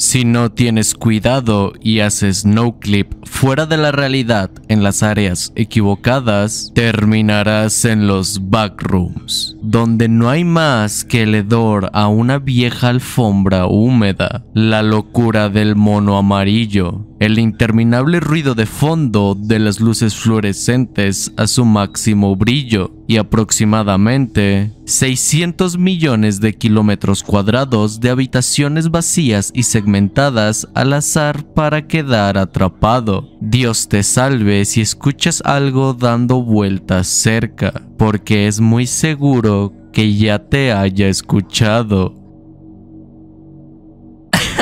Si no tienes cuidado y haces no clip fuera de la realidad en las áreas equivocadas, terminarás en los backrooms, donde no hay más que el hedor a una vieja alfombra húmeda, la locura del mono amarillo, el interminable ruido de fondo de las luces fluorescentes a su máximo brillo y aproximadamente 600 millones de kilómetros cuadrados de habitaciones vacías y segmentadas al azar para quedar atrapado. Dios te salve si escuchas algo dando vueltas cerca, porque es muy seguro que ya te haya escuchado.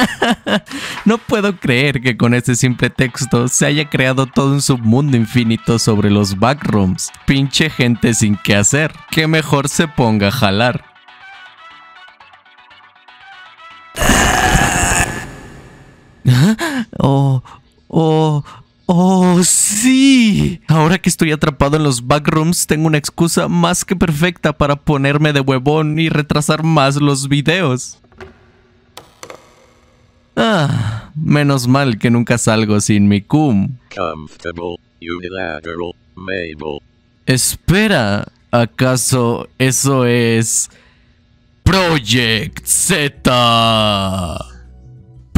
no puedo creer que con este simple texto se haya creado todo un submundo infinito sobre los backrooms. Pinche gente sin qué hacer. Que mejor se ponga a jalar. Oh, oh, oh, sí. Ahora que estoy atrapado en los backrooms, tengo una excusa más que perfecta para ponerme de huevón y retrasar más los videos. Ah, menos mal que nunca salgo sin mi cum. Comfortable, unilateral, Mabel. Espera, ¿acaso eso es Project Z?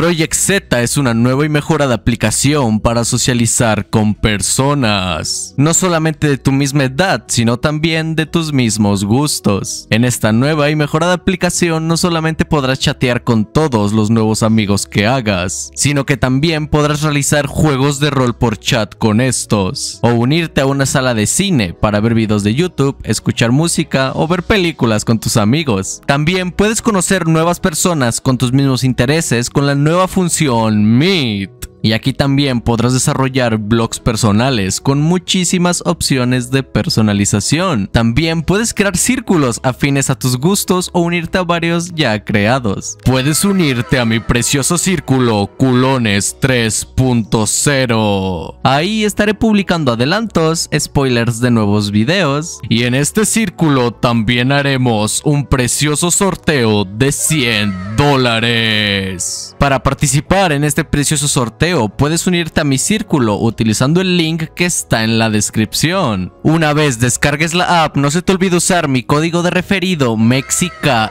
Project Z es una nueva y mejorada aplicación para socializar con personas, no solamente de tu misma edad, sino también de tus mismos gustos. En esta nueva y mejorada aplicación no solamente podrás chatear con todos los nuevos amigos que hagas, sino que también podrás realizar juegos de rol por chat con estos, o unirte a una sala de cine para ver videos de YouTube, escuchar música o ver películas con tus amigos. También puedes conocer nuevas personas con tus mismos intereses con la nueva nueva función Meet. Y aquí también podrás desarrollar blogs personales con muchísimas opciones de personalización. También puedes crear círculos afines a tus gustos o unirte a varios ya creados. Puedes unirte a mi precioso círculo Culones 3.0. Ahí estaré publicando adelantos, spoilers de nuevos videos y en este círculo también haremos un precioso sorteo de 100 dólares. Para participar en este precioso sorteo puedes unirte a mi círculo utilizando el link que está en la descripción. Una vez descargues la app, no se te olvide usar mi código de referido MEXICAN.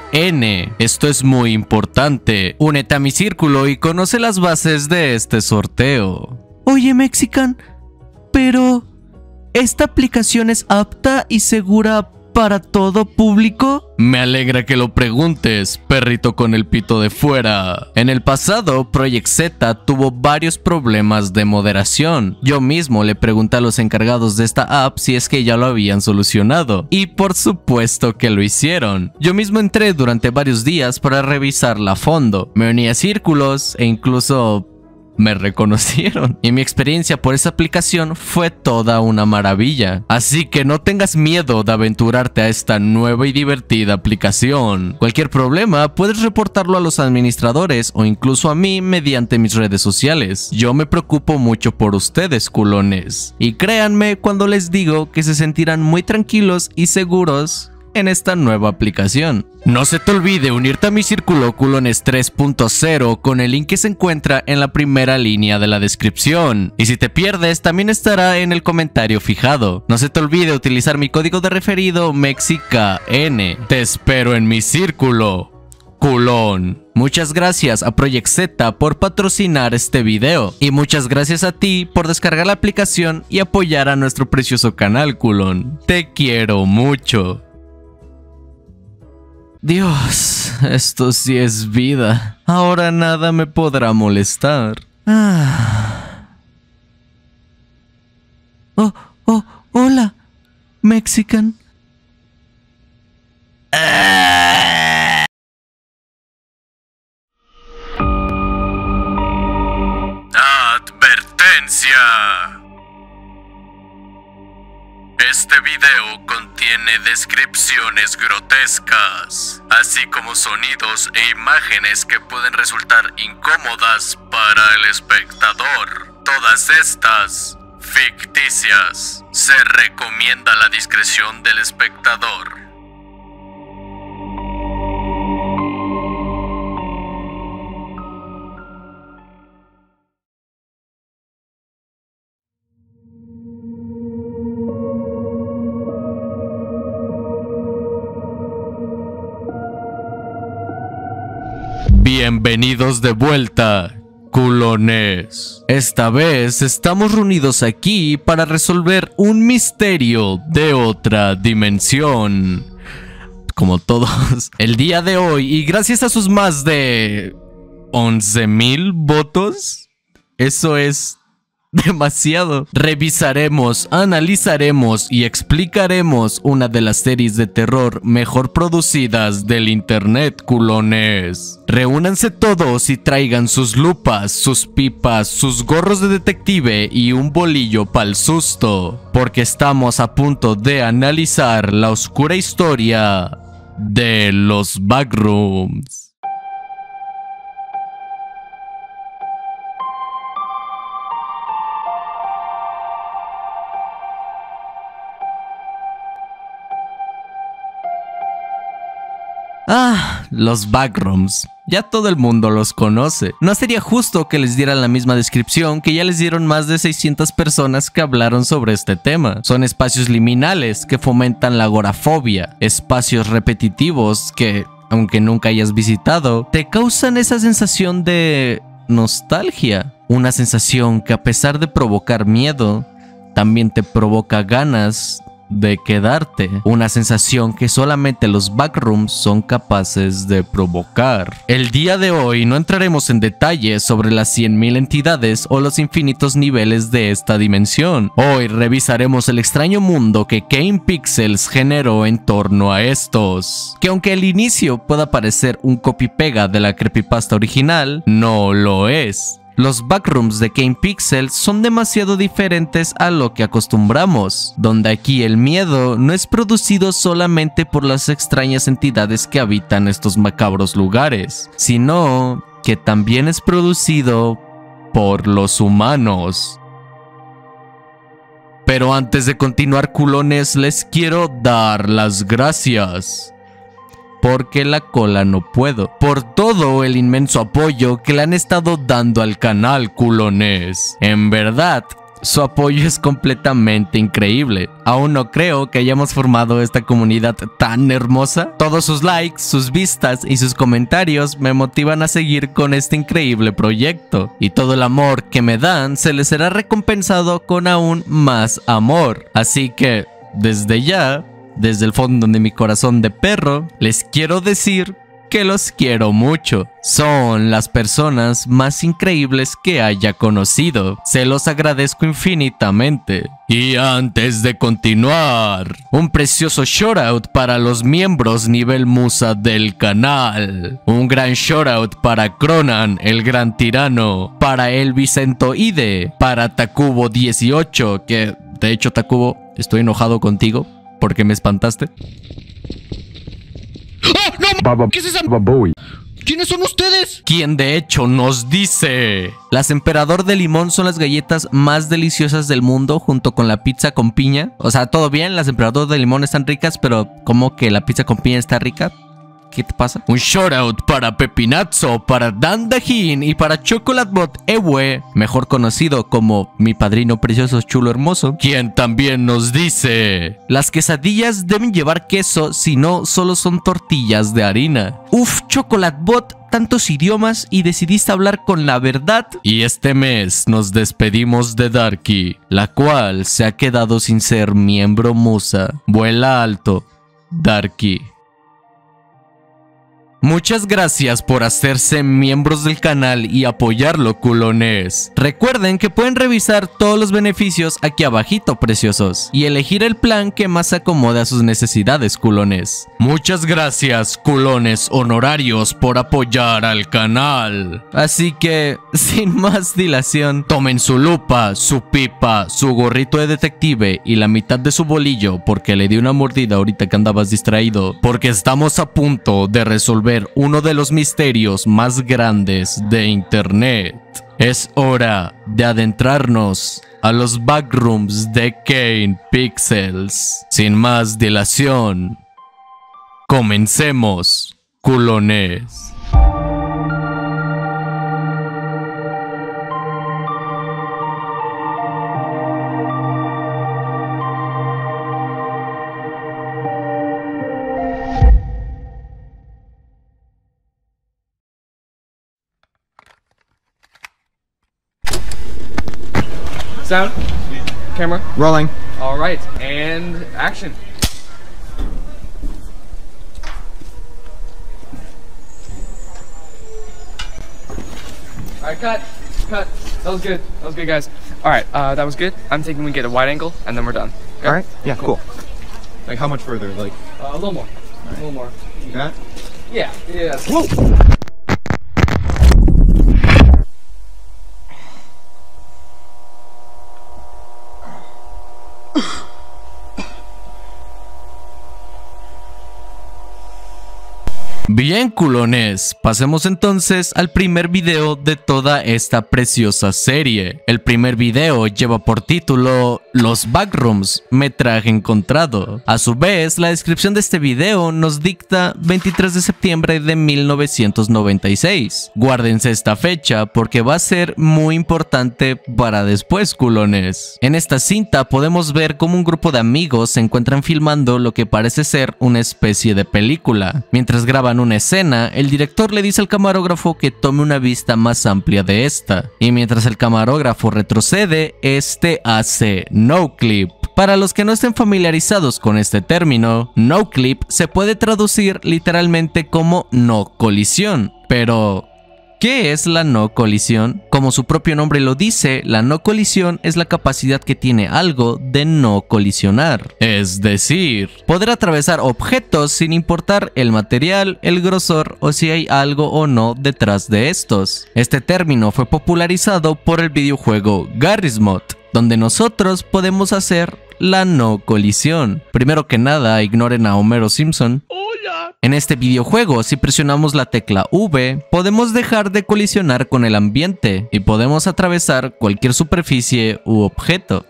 Esto es muy importante. Únete a mi círculo y conoce las bases de este sorteo. Oye, Mexican, pero... ¿Esta aplicación es apta y segura para todo público? Me alegra que lo preguntes, perrito con el pito de fuera. En el pasado, Project Z tuvo varios problemas de moderación. Yo mismo le pregunté a los encargados de esta app si es que ya lo habían solucionado. Y por supuesto que lo hicieron. Yo mismo entré durante varios días para revisarla a fondo. Me uní a círculos e incluso me reconocieron y mi experiencia por esa aplicación fue toda una maravilla. Así que no tengas miedo de aventurarte a esta nueva y divertida aplicación. Cualquier problema puedes reportarlo a los administradores o incluso a mí mediante mis redes sociales. Yo me preocupo mucho por ustedes, culones. Y créanme cuando les digo que se sentirán muy tranquilos y seguros en esta nueva aplicación. No se te olvide unirte a mi círculo Culones 3.0 con el link que se encuentra en la primera línea de la descripción. Y si te pierdes, también estará en el comentario fijado. No se te olvide utilizar mi código de referido MEXICAN. Te espero en mi círculo. Culón. Muchas gracias a Project Z por patrocinar este video y muchas gracias a ti por descargar la aplicación y apoyar a nuestro precioso canal culón. Te quiero mucho. Dios, esto sí es vida. Ahora nada me podrá molestar. Ah. Oh, oh, hola, Mexican. Advertencia. Este video contiene descripciones grotescas, así como sonidos e imágenes que pueden resultar incómodas para el espectador. Todas estas ficticias. Se recomienda la discreción del espectador. Bienvenidos de vuelta, culones. Esta vez estamos reunidos aquí para resolver un misterio de otra dimensión. Como todos, el día de hoy, y gracias a sus más de 11.000 votos, eso es demasiado. Revisaremos, analizaremos y explicaremos una de las series de terror mejor producidas del internet, culones. Reúnanse todos y traigan sus lupas, sus pipas, sus gorros de detective y un bolillo pa'l susto, porque estamos a punto de analizar la oscura historia de los backrooms. Ah, los backrooms. Ya todo el mundo los conoce. No sería justo que les dieran la misma descripción que ya les dieron más de 600 personas que hablaron sobre este tema. Son espacios liminales que fomentan la agorafobia, espacios repetitivos que, aunque nunca hayas visitado, te causan esa sensación de nostalgia. Una sensación que a pesar de provocar miedo, también te provoca ganas de quedarte, una sensación que solamente los backrooms son capaces de provocar. El día de hoy no entraremos en detalles sobre las 100.000 entidades o los infinitos niveles de esta dimensión. Hoy revisaremos el extraño mundo que Kane Pixels generó en torno a estos, que aunque al inicio pueda parecer un copy-pega de la creepypasta original, no lo es. Los backrooms de Kane Pixel son demasiado diferentes a lo que acostumbramos, donde aquí el miedo no es producido solamente por las extrañas entidades que habitan estos macabros lugares, sino que también es producido por los humanos. Pero antes de continuar culones les quiero dar las gracias porque la cola no puedo. Por todo el inmenso apoyo que le han estado dando al canal, culones. En verdad, su apoyo es completamente increíble. Aún no creo que hayamos formado esta comunidad tan hermosa. Todos sus likes, sus vistas y sus comentarios me motivan a seguir con este increíble proyecto. Y todo el amor que me dan se les será recompensado con aún más amor. Así que, desde ya, desde el fondo de mi corazón de perro, les quiero decir que los quiero mucho. Son las personas más increíbles que haya conocido. Se los agradezco infinitamente. Y antes de continuar, un precioso shoutout para los miembros nivel musa del canal. Un gran shoutout para Cronan, el gran tirano. Para el Vicentoide. Para Takubo18, que de hecho Takubo, estoy enojado contigo porque me espantaste. ¡Ah! ¡No! Baba, ¿Qué es esa? Bowie. ¿Quiénes son ustedes? Quien de hecho nos dice... Las emperador de limón son las galletas más deliciosas del mundo junto con la pizza con piña. O sea, todo bien, las emperador de limón están ricas, pero ¿cómo que la pizza con piña está rica? ¿Qué te pasa? Un shoutout para Pepinazzo, para Dan Dahin y para Chocolatebot Ewe, mejor conocido como mi padrino precioso chulo hermoso, quien también nos dice: Las quesadillas deben llevar queso, si no, solo son tortillas de harina. Uf, Chocolatebot, tantos idiomas y decidiste hablar con la verdad. Y este mes nos despedimos de Darky, la cual se ha quedado sin ser miembro musa. Vuela alto, Darky. Muchas gracias por hacerse miembros del canal y apoyarlo, culones. Recuerden que pueden revisar todos los beneficios aquí abajito, preciosos, y elegir el plan que más acomode a sus necesidades, culones. Muchas gracias, culones honorarios, por apoyar al canal. Así que, sin más dilación, tomen su lupa, su pipa, su gorrito de detective y la mitad de su bolillo porque le di una mordida ahorita que andabas distraído, porque estamos a punto de resolver uno de los misterios más grandes de Internet. Es hora de adentrarnos a los backrooms de Kane Pixels. Sin más dilación, comencemos, culones. Sound. Camera. Rolling. All right. And action. All right, cut. Cut. That was good. That was good, guys. All right, uh, that was good. I'm thinking we get a wide angle, and then we're done. Okay? All right. Yeah. Cool. Like how much further? Like Uh, a little more. A little more. that? Yeah. Yeah. Bien culones, pasemos entonces al primer video de toda esta preciosa serie. El primer video lleva por título Los Backrooms, metraje encontrado. A su vez, la descripción de este video nos dicta 23 de septiembre de 1996. Guárdense esta fecha porque va a ser muy importante para después culones. En esta cinta podemos ver cómo un grupo de amigos se encuentran filmando lo que parece ser una especie de película. Mientras graban una escena, el director le dice al camarógrafo que tome una vista más amplia de esta. Y mientras el camarógrafo retrocede, este hace no clip. Para los que no estén familiarizados con este término, no clip se puede traducir literalmente como no colisión. Pero, ¿Qué es la no colisión? Como su propio nombre lo dice, la no colisión es la capacidad que tiene algo de no colisionar. Es decir, poder atravesar objetos sin importar el material, el grosor o si hay algo o no detrás de estos. Este término fue popularizado por el videojuego Garry's Mod, donde nosotros podemos hacer la no colisión. Primero que nada, ignoren a Homero Simpson. En este videojuego, si presionamos la tecla V, podemos dejar de colisionar con el ambiente y podemos atravesar cualquier superficie u objeto.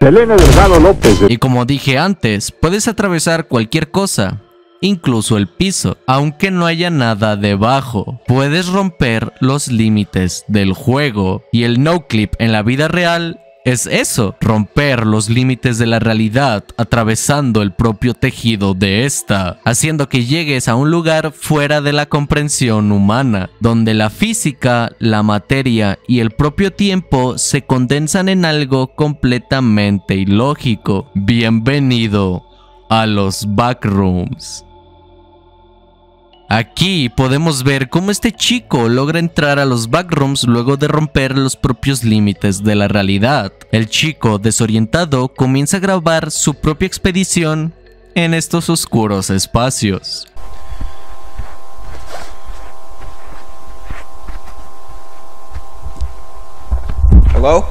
Selene Delgado López. Y como dije antes, puedes atravesar cualquier cosa, incluso el piso, aunque no haya nada debajo. Puedes romper los límites del juego y el no clip en la vida real es eso, romper los límites de la realidad atravesando el propio tejido de esta, haciendo que llegues a un lugar fuera de la comprensión humana, donde la física, la materia y el propio tiempo se condensan en algo completamente ilógico. Bienvenido a los backrooms. Aquí podemos ver cómo este chico logra entrar a los backrooms luego de romper los propios límites de la realidad. El chico, desorientado, comienza a grabar su propia expedición en estos oscuros espacios. Hello?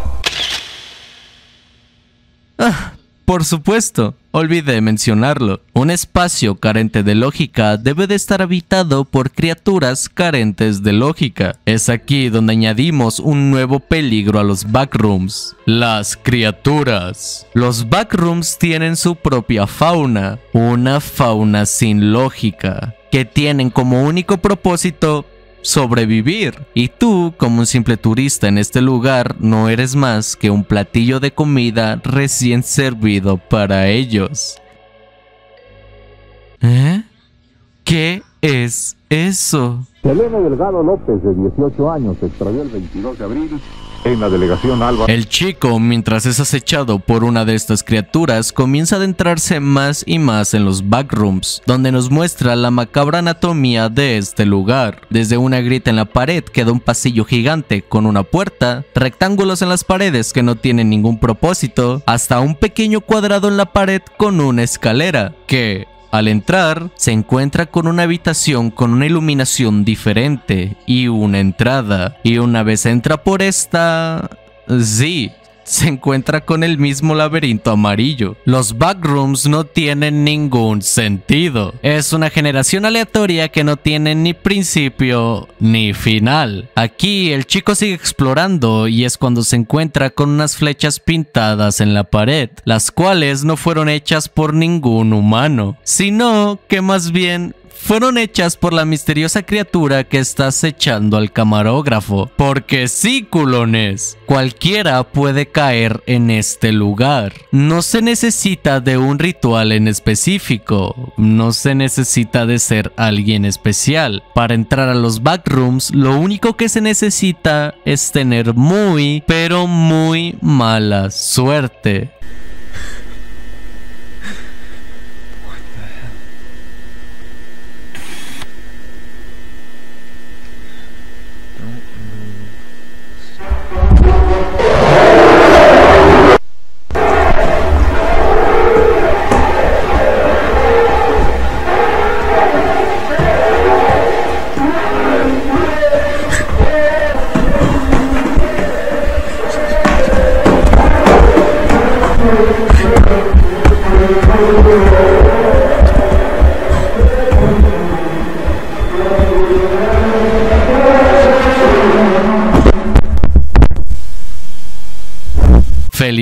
Por supuesto, olvidé mencionarlo. Un espacio carente de lógica debe de estar habitado por criaturas carentes de lógica. Es aquí donde añadimos un nuevo peligro a los backrooms. Las criaturas. Los backrooms tienen su propia fauna, una fauna sin lógica, que tienen como único propósito sobrevivir. Y tú, como un simple turista en este lugar, no eres más que un platillo de comida recién servido para ellos. ¿Eh? ¿Qué es eso? Selene Delgado López, de 18 años, se extravió el 22 de abril El chico, mientras es acechado por una de estas criaturas, comienza a adentrarse más y más en los backrooms, donde nos muestra la macabra anatomía de este lugar. Desde una grita en la pared queda un pasillo gigante con una puerta, rectángulos en las paredes que no tienen ningún propósito, hasta un pequeño cuadrado en la pared con una escalera, que, al entrar, se encuentra con una habitación con una iluminación diferente y una entrada. Y una vez entra por esta... Sí, se encuentra con el mismo laberinto amarillo. Los backrooms no tienen ningún sentido. Es una generación aleatoria que no tiene ni principio ni final. Aquí el chico sigue explorando y es cuando se encuentra con unas flechas pintadas en la pared, las cuales no fueron hechas por ningún humano, sino que más bien fueron hechas por la misteriosa criatura que está acechando al camarógrafo. Porque sí, culones, cualquiera puede caer en este lugar. No se necesita de un ritual en específico, no se necesita de ser alguien especial. Para entrar a los backrooms, lo único que se necesita es tener muy, pero muy mala suerte.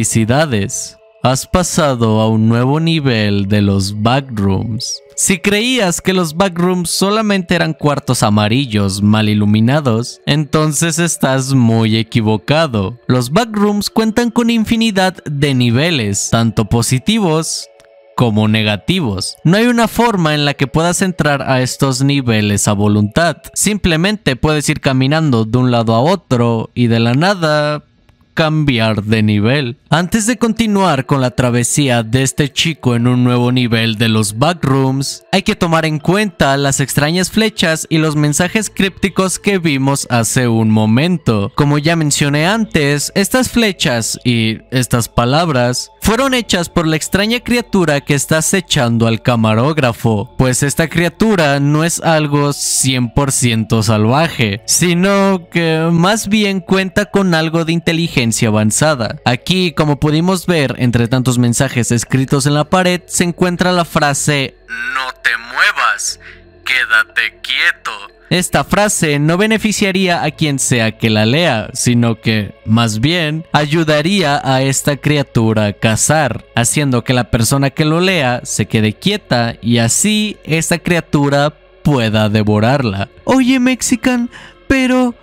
Felicidades. Has pasado a un nuevo nivel de los backrooms. Si creías que los backrooms solamente eran cuartos amarillos mal iluminados, entonces estás muy equivocado. Los backrooms cuentan con infinidad de niveles, tanto positivos como negativos. No hay una forma en la que puedas entrar a estos niveles a voluntad. Simplemente puedes ir caminando de un lado a otro y de la nada cambiar de nivel. Antes de continuar con la travesía de este chico en un nuevo nivel de los backrooms, hay que tomar en cuenta las extrañas flechas y los mensajes crípticos que vimos hace un momento. Como ya mencioné antes, estas flechas y estas palabras fueron hechas por la extraña criatura que está acechando al camarógrafo, pues esta criatura no es algo 100% salvaje, sino que más bien cuenta con algo de inteligencia avanzada. Aquí, como pudimos ver entre tantos mensajes escritos en la pared, se encuentra la frase No te muevas, quédate quieto. Esta frase no beneficiaría a quien sea que la lea, sino que, más bien, ayudaría a esta criatura a cazar, haciendo que la persona que lo lea se quede quieta y así esta criatura pueda devorarla. Oye, Mexican, pero...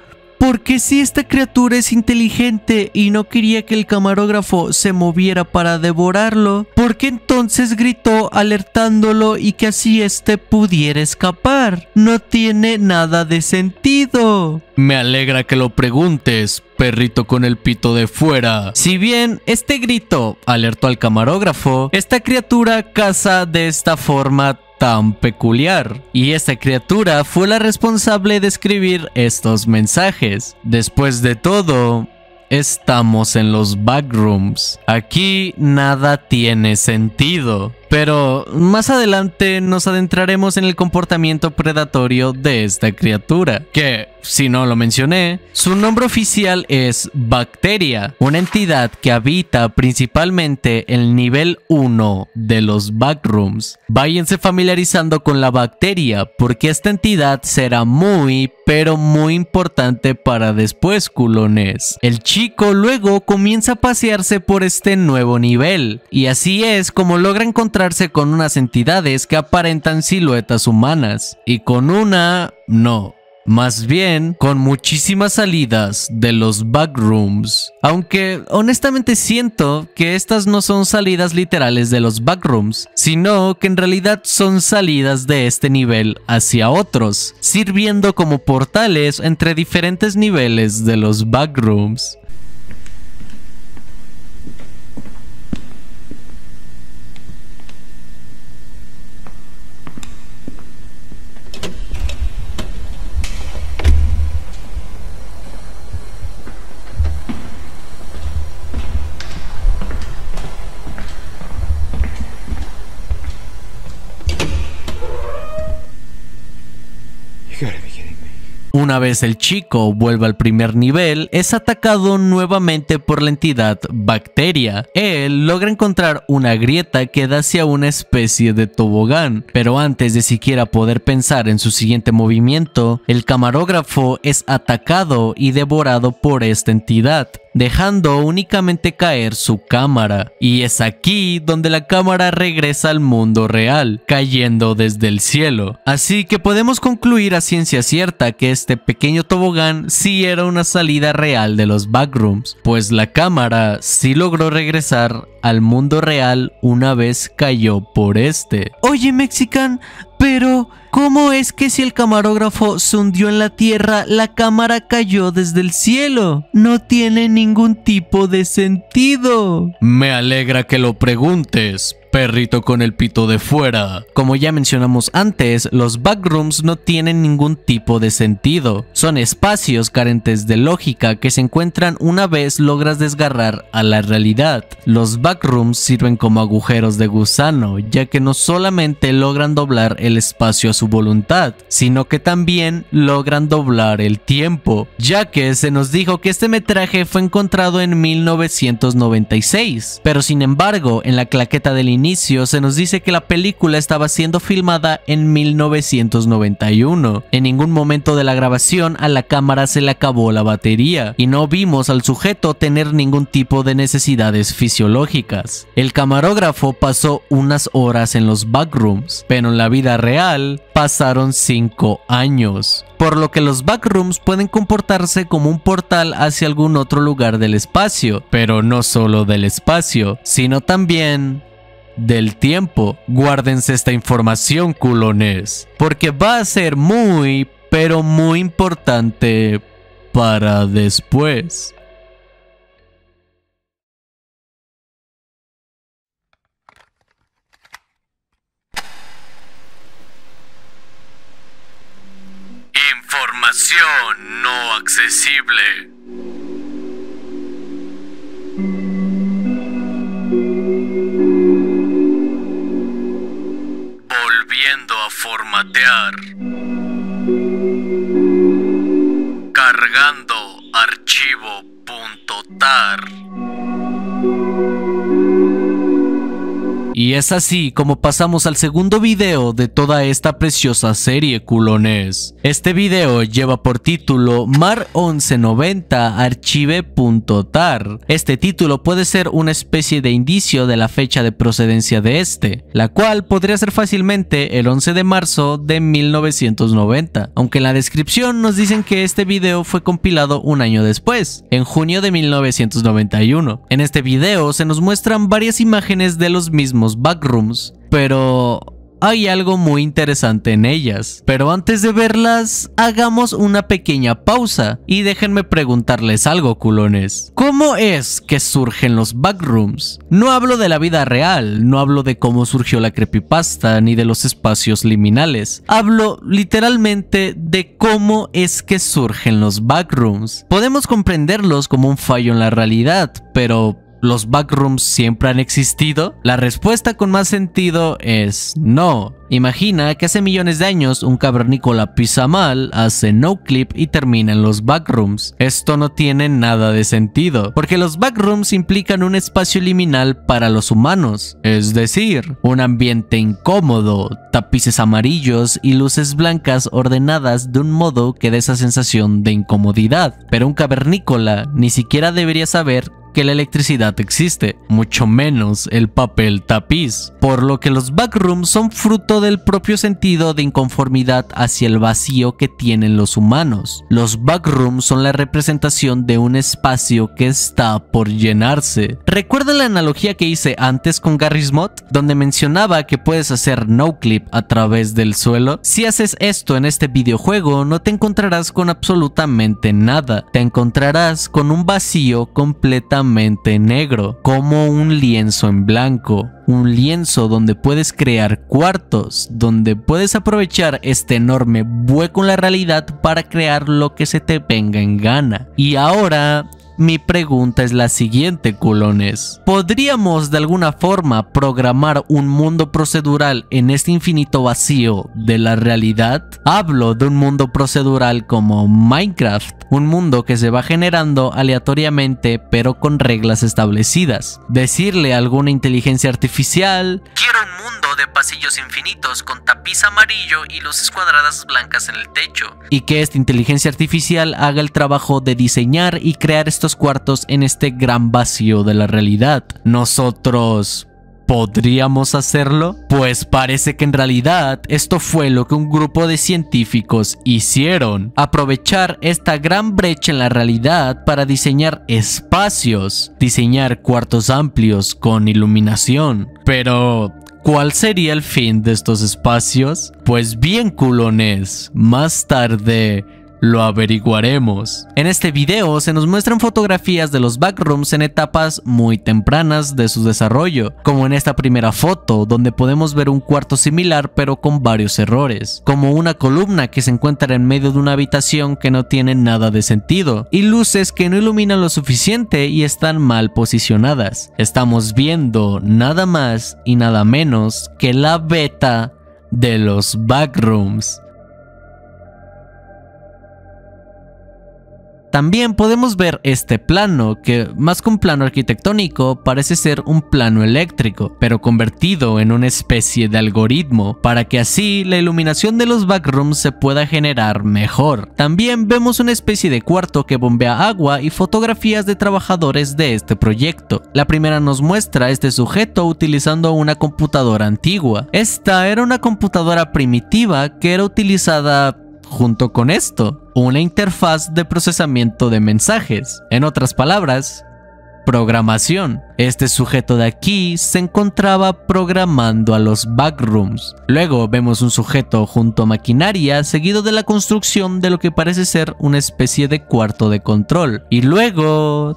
Porque si esta criatura es inteligente y no quería que el camarógrafo se moviera para devorarlo, ¿por qué entonces gritó alertándolo y que así éste pudiera escapar? No tiene nada de sentido. Me alegra que lo preguntes, perrito con el pito de fuera. Si bien este grito alertó al camarógrafo, esta criatura caza de esta forma tan peculiar. Y esta criatura fue la responsable de escribir estos mensajes. Después de todo, estamos en los backrooms. Aquí nada tiene sentido. Pero más adelante nos adentraremos en el comportamiento predatorio de esta criatura, que, si no lo mencioné, su nombre oficial es Bacteria, una entidad que habita principalmente el nivel 1 de los backrooms. Váyanse familiarizando con la bacteria, porque esta entidad será muy, pero muy importante para después, culones. El chico luego comienza a pasearse por este nuevo nivel, y así es como logra encontrar con unas entidades que aparentan siluetas humanas y con una no. Más bien, con muchísimas salidas de los backrooms. Aunque honestamente siento que estas no son salidas literales de los backrooms, sino que en realidad son salidas de este nivel hacia otros, sirviendo como portales entre diferentes niveles de los backrooms. Una vez el chico vuelve al primer nivel, es atacado nuevamente por la entidad Bacteria. Él logra encontrar una grieta que da hacia una especie de tobogán, pero antes de siquiera poder pensar en su siguiente movimiento, el camarógrafo es atacado y devorado por esta entidad. Dejando únicamente caer su cámara. Y es aquí donde la cámara regresa al mundo real, cayendo desde el cielo. Así que podemos concluir a ciencia cierta que este pequeño tobogán sí era una salida real de los backrooms, pues la cámara sí logró regresar al mundo real una vez cayó por este. Oye, Mexican, pero ¿cómo es que si el camarógrafo se hundió en la tierra, la cámara cayó desde el cielo? No tiene ningún tipo de sentido. Me alegra que lo preguntes, perrito con el pito de fuera. Como ya mencionamos antes, los backrooms no tienen ningún tipo de sentido. Son espacios carentes de lógica que se encuentran una vez logras desgarrar a la realidad. Los backrooms sirven como agujeros de gusano, ya que no solamente logran doblar el espacio a su voluntad, sino que también logran doblar el tiempo, ya que se nos dijo que este metraje fue encontrado en 1996, pero sin embargo, en la claqueta del inicio se nos dice que la película estaba siendo filmada en 1991. En ningún momento de la grabación a la cámara se le acabó la batería y no vimos al sujeto tener ningún tipo de necesidades fisiológicas. El camarógrafo pasó unas horas en los backrooms, pero en la vida real pasaron 5 años por lo que los backrooms pueden comportarse como un portal hacia algún otro lugar del espacio, pero no solo del espacio, sino también del tiempo. Guárdense esta información, culones, porque va a ser muy, pero muy importante para después. Información no accesible. Volviendo a formatear. Cargando archivo.tar. Y es así como pasamos al segundo video de toda esta preciosa serie, culones. Este video lleva por título Mar 1190 Archive.tar. Este título puede ser una especie de indicio de la fecha de procedencia de este, la cual podría ser fácilmente el 11 de marzo de 1990, aunque en la descripción nos dicen que este video fue compilado un año después, en junio de 1991. En este video se nos muestran varias imágenes de los mismos backrooms, pero hay algo muy interesante en ellas. Pero antes de verlas, hagamos una pequeña pausa y déjenme preguntarles algo, culones. ¿Cómo es que surgen los backrooms? No hablo de la vida real, no hablo de cómo surgió la creepypasta ni de los espacios liminales. Hablo literalmente de cómo es que surgen los backrooms. Podemos comprenderlos como un fallo en la realidad, pero ¿Los backrooms siempre han existido? La respuesta con más sentido es no. Imagina que hace millones de años un cavernícola pisa mal, hace no clip y termina en los backrooms. Esto no tiene nada de sentido, porque los backrooms implican un espacio liminal para los humanos, es decir, un ambiente incómodo, tapices amarillos y luces blancas ordenadas de un modo que dé esa sensación de incomodidad. Pero un cavernícola ni siquiera debería saber que la electricidad existe, mucho menos el papel tapiz, por lo que los backrooms son fruto del propio sentido de inconformidad hacia el vacío que tienen los humanos. Los backrooms son la representación de un espacio que está por llenarse. ¿Recuerda la analogía que hice antes con Garry's Mod? Donde mencionaba que puedes hacer no clip a través del suelo. Si haces esto en este videojuego, no te encontrarás con absolutamente nada. Te encontrarás con un vacío completamente negro, como un lienzo en blanco. Un lienzo donde puedes crear cuartos, donde puedes aprovechar este enorme hueco en la realidad para crear lo que se te venga en gana. Y ahora mi pregunta es la siguiente, culones. ¿Podríamos de alguna forma programar un mundo procedural en este infinito vacío de la realidad? Hablo de un mundo procedural como Minecraft, un mundo que se va generando aleatoriamente pero con reglas establecidas. Decirle a alguna inteligencia artificial, Quiero un mundo de pasillos infinitos con tapiz amarillo y luces cuadradas blancas en el techo. y que esta inteligencia artificial haga el trabajo de diseñar y crear estos cuartos en este gran vacío de la realidad. Nosotros ¿Podríamos hacerlo? Pues parece que en realidad esto fue lo que un grupo de científicos hicieron. Aprovechar esta gran brecha en la realidad para diseñar espacios, diseñar cuartos amplios con iluminación. Pero, ¿Cuál sería el fin de estos espacios? Pues bien culones, más tarde lo averiguaremos. En este video se nos muestran fotografías de los backrooms en etapas muy tempranas de su desarrollo, como en esta primera foto donde podemos ver un cuarto similar pero con varios errores, como una columna que se encuentra en medio de una habitación que no tiene nada de sentido, y luces que no iluminan lo suficiente y están mal posicionadas. Estamos viendo nada más y nada menos que la beta de los backrooms. También podemos ver este plano, que más que un plano arquitectónico parece ser un plano eléctrico, pero convertido en una especie de algoritmo, para que así la iluminación de los backrooms se pueda generar mejor. También vemos una especie de cuarto que bombea agua y fotografías de trabajadores de este proyecto. La primera nos muestra a este sujeto utilizando una computadora antigua. Esta era una computadora primitiva que era utilizada junto con esto, una interfaz de procesamiento de mensajes. En otras palabras, programación. Este sujeto de aquí se encontraba programando a los backrooms. Luego vemos un sujeto junto a maquinaria seguido de la construcción de lo que parece ser una especie de cuarto de control. Y luego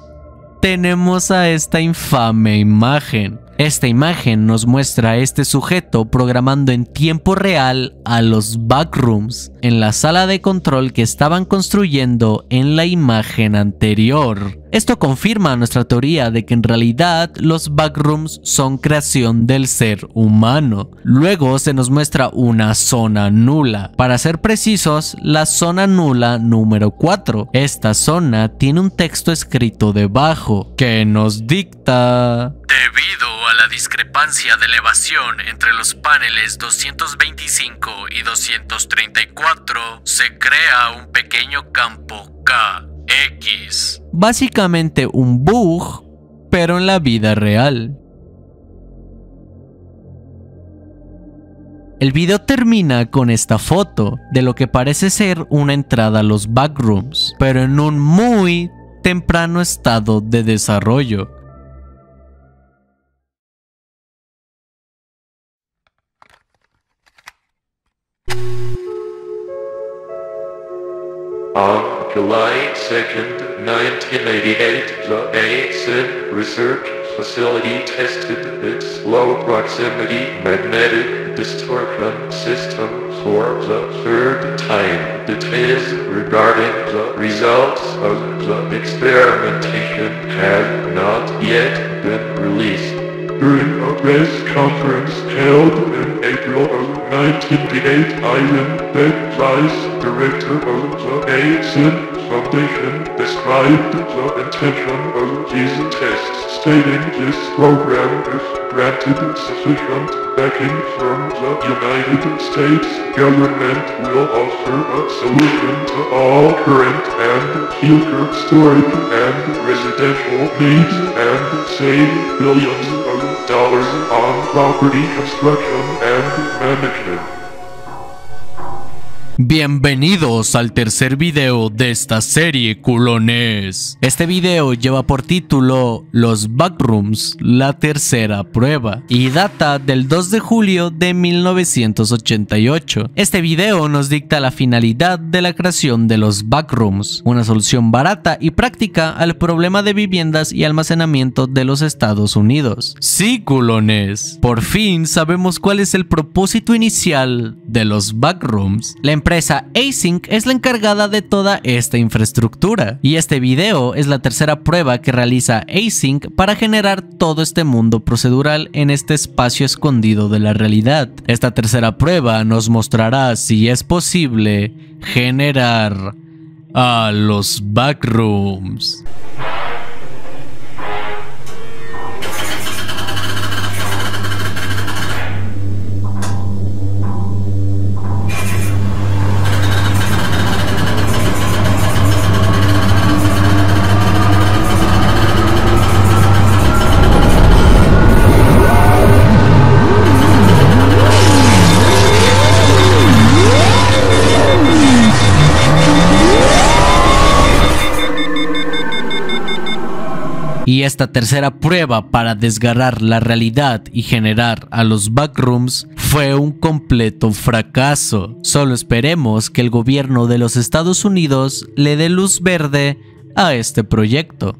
tenemos a esta infame imagen. Esta imagen nos muestra a este sujeto programando en tiempo real a los backrooms en la sala de control que estaban construyendo en la imagen anterior. Esto confirma nuestra teoría de que en realidad los backrooms son creación del ser humano. Luego se nos muestra una zona nula. Para ser precisos, la zona nula número 4. Esta zona tiene un texto escrito debajo que nos dicta... Debido la discrepancia de elevación entre los paneles 225 y 234, se crea un pequeño campo KX. Básicamente un bug, pero en la vida real. El video termina con esta foto de lo que parece ser una entrada a los backrooms, pero en un muy temprano estado de desarrollo. On July 2nd, 1988, the ASIN research facility tested its low proximity magnetic distortion system for the third time. Details regarding the results of the experimentation have not yet been released. During a press conference held in April of 1988, Ivan Beck, Vice The ASIN Foundation, described the intention of these tests, stating this program, if granted sufficient backing from the United States government, will offer a solution to all current and future storage and residential needs and save billions of dollars on property construction and management. Bienvenidos al tercer video de esta serie, culones. Este video lleva por título Los Backrooms, la tercera prueba, y data del 2 de julio de 1988. Este video nos dicta la finalidad de la creación de los Backrooms, una solución barata y práctica al problema de viviendas y almacenamiento de los Estados Unidos. Sí, culones, por fin sabemos cuál es el propósito inicial de los Backrooms. La empresa Async es la encargada de toda esta infraestructura, y este video es la tercera prueba que realiza Async para generar todo este mundo procedural en este espacio escondido de la realidad. Esta tercera prueba nos mostrará si es posible generar a los backrooms. Y esta tercera prueba para desgarrar la realidad y generar a los backrooms fue un completo fracaso. Solo esperemos que el gobierno de los Estados Unidos le dé luz verde a este proyecto.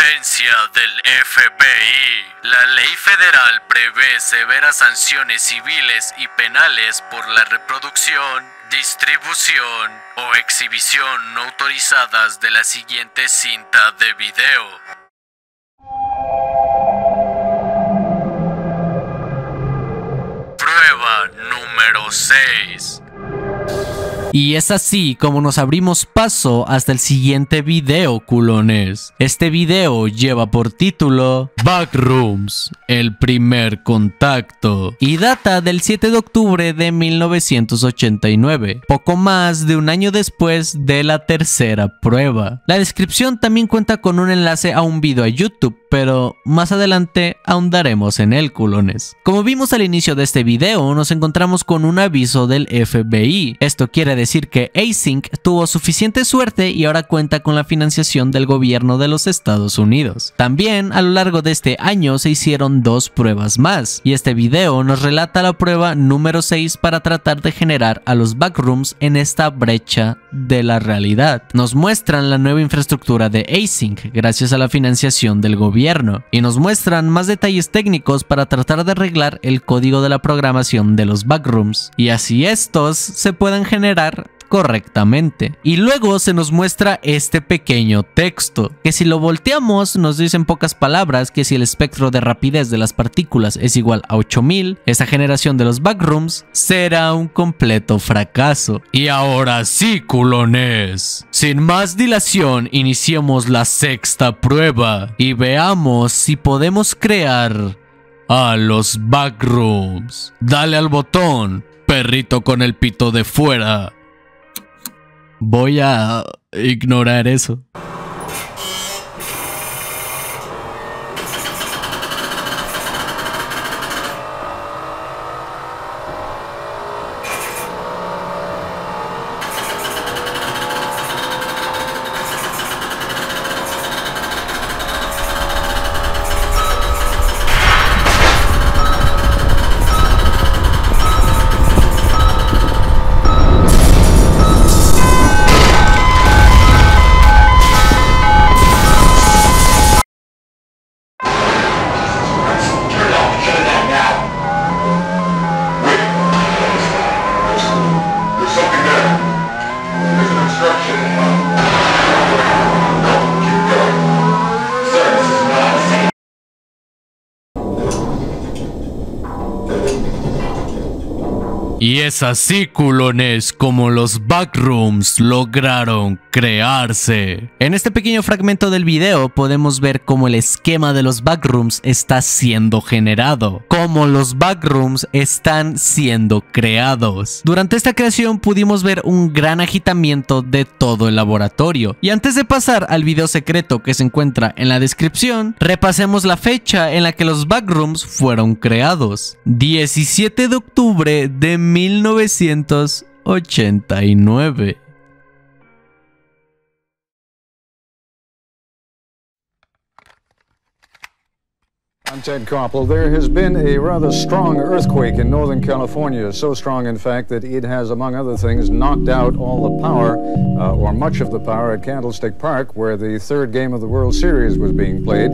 Advertencia del FBI. La ley federal prevé severas sanciones civiles y penales por la reproducción, distribución o exhibición no autorizadas de la siguiente cinta de video. Prueba número 6. Y es así como nos abrimos paso hasta el siguiente video, culones. Este video lleva por título Backrooms, el primer contacto, y data del 7 de octubre de 1989, poco más de un año después de la tercera prueba. La descripción también cuenta con un enlace a un video a YouTube, pero más adelante ahondaremos en él, culones. Como vimos al inicio de este video, nos encontramos con un aviso del FBI. Esto quiere decir que Async tuvo suficiente suerte y ahora cuenta con la financiación del gobierno de los Estados Unidos. También a lo largo de este año se hicieron dos pruebas más, y este video nos relata la prueba número 6 para tratar de generar a los backrooms en esta brecha de la realidad. Nos muestran la nueva infraestructura de Async gracias a la financiación del gobierno y nos muestran más detalles técnicos para tratar de arreglar el código de la programación de los backrooms. Y así estos se puedan generar correctamente. Y luego se nos muestra este pequeño texto, que si lo volteamos nos dice en pocas palabras que si el espectro de rapidez de las partículas es igual a 8000, esa generación de los backrooms será un completo fracaso. Y ahora sí, culones. Sin más dilación, iniciemos la sexta prueba y veamos si podemos crear a los backrooms. Dale al botón, perrito con el pito de fuera. Voy a ignorar eso. Así, culones, como los backrooms lograron crearse. En este pequeño fragmento del video podemos ver cómo el esquema de los backrooms está siendo generado, cómo los backrooms están siendo creados. Durante esta creación pudimos ver un gran agitamiento de todo el laboratorio. Y antes de pasar al video secreto que se encuentra en la descripción, repasemos la fecha en la que los backrooms fueron creados. 17 de octubre de 1989. I'm Ted Koppel. There has been a rather strong earthquake in Northern California, so strong, in fact, that it has, among other things, knocked out all the power, uh, or much of the power, at Candlestick Park, where the third game of the World Series was being played.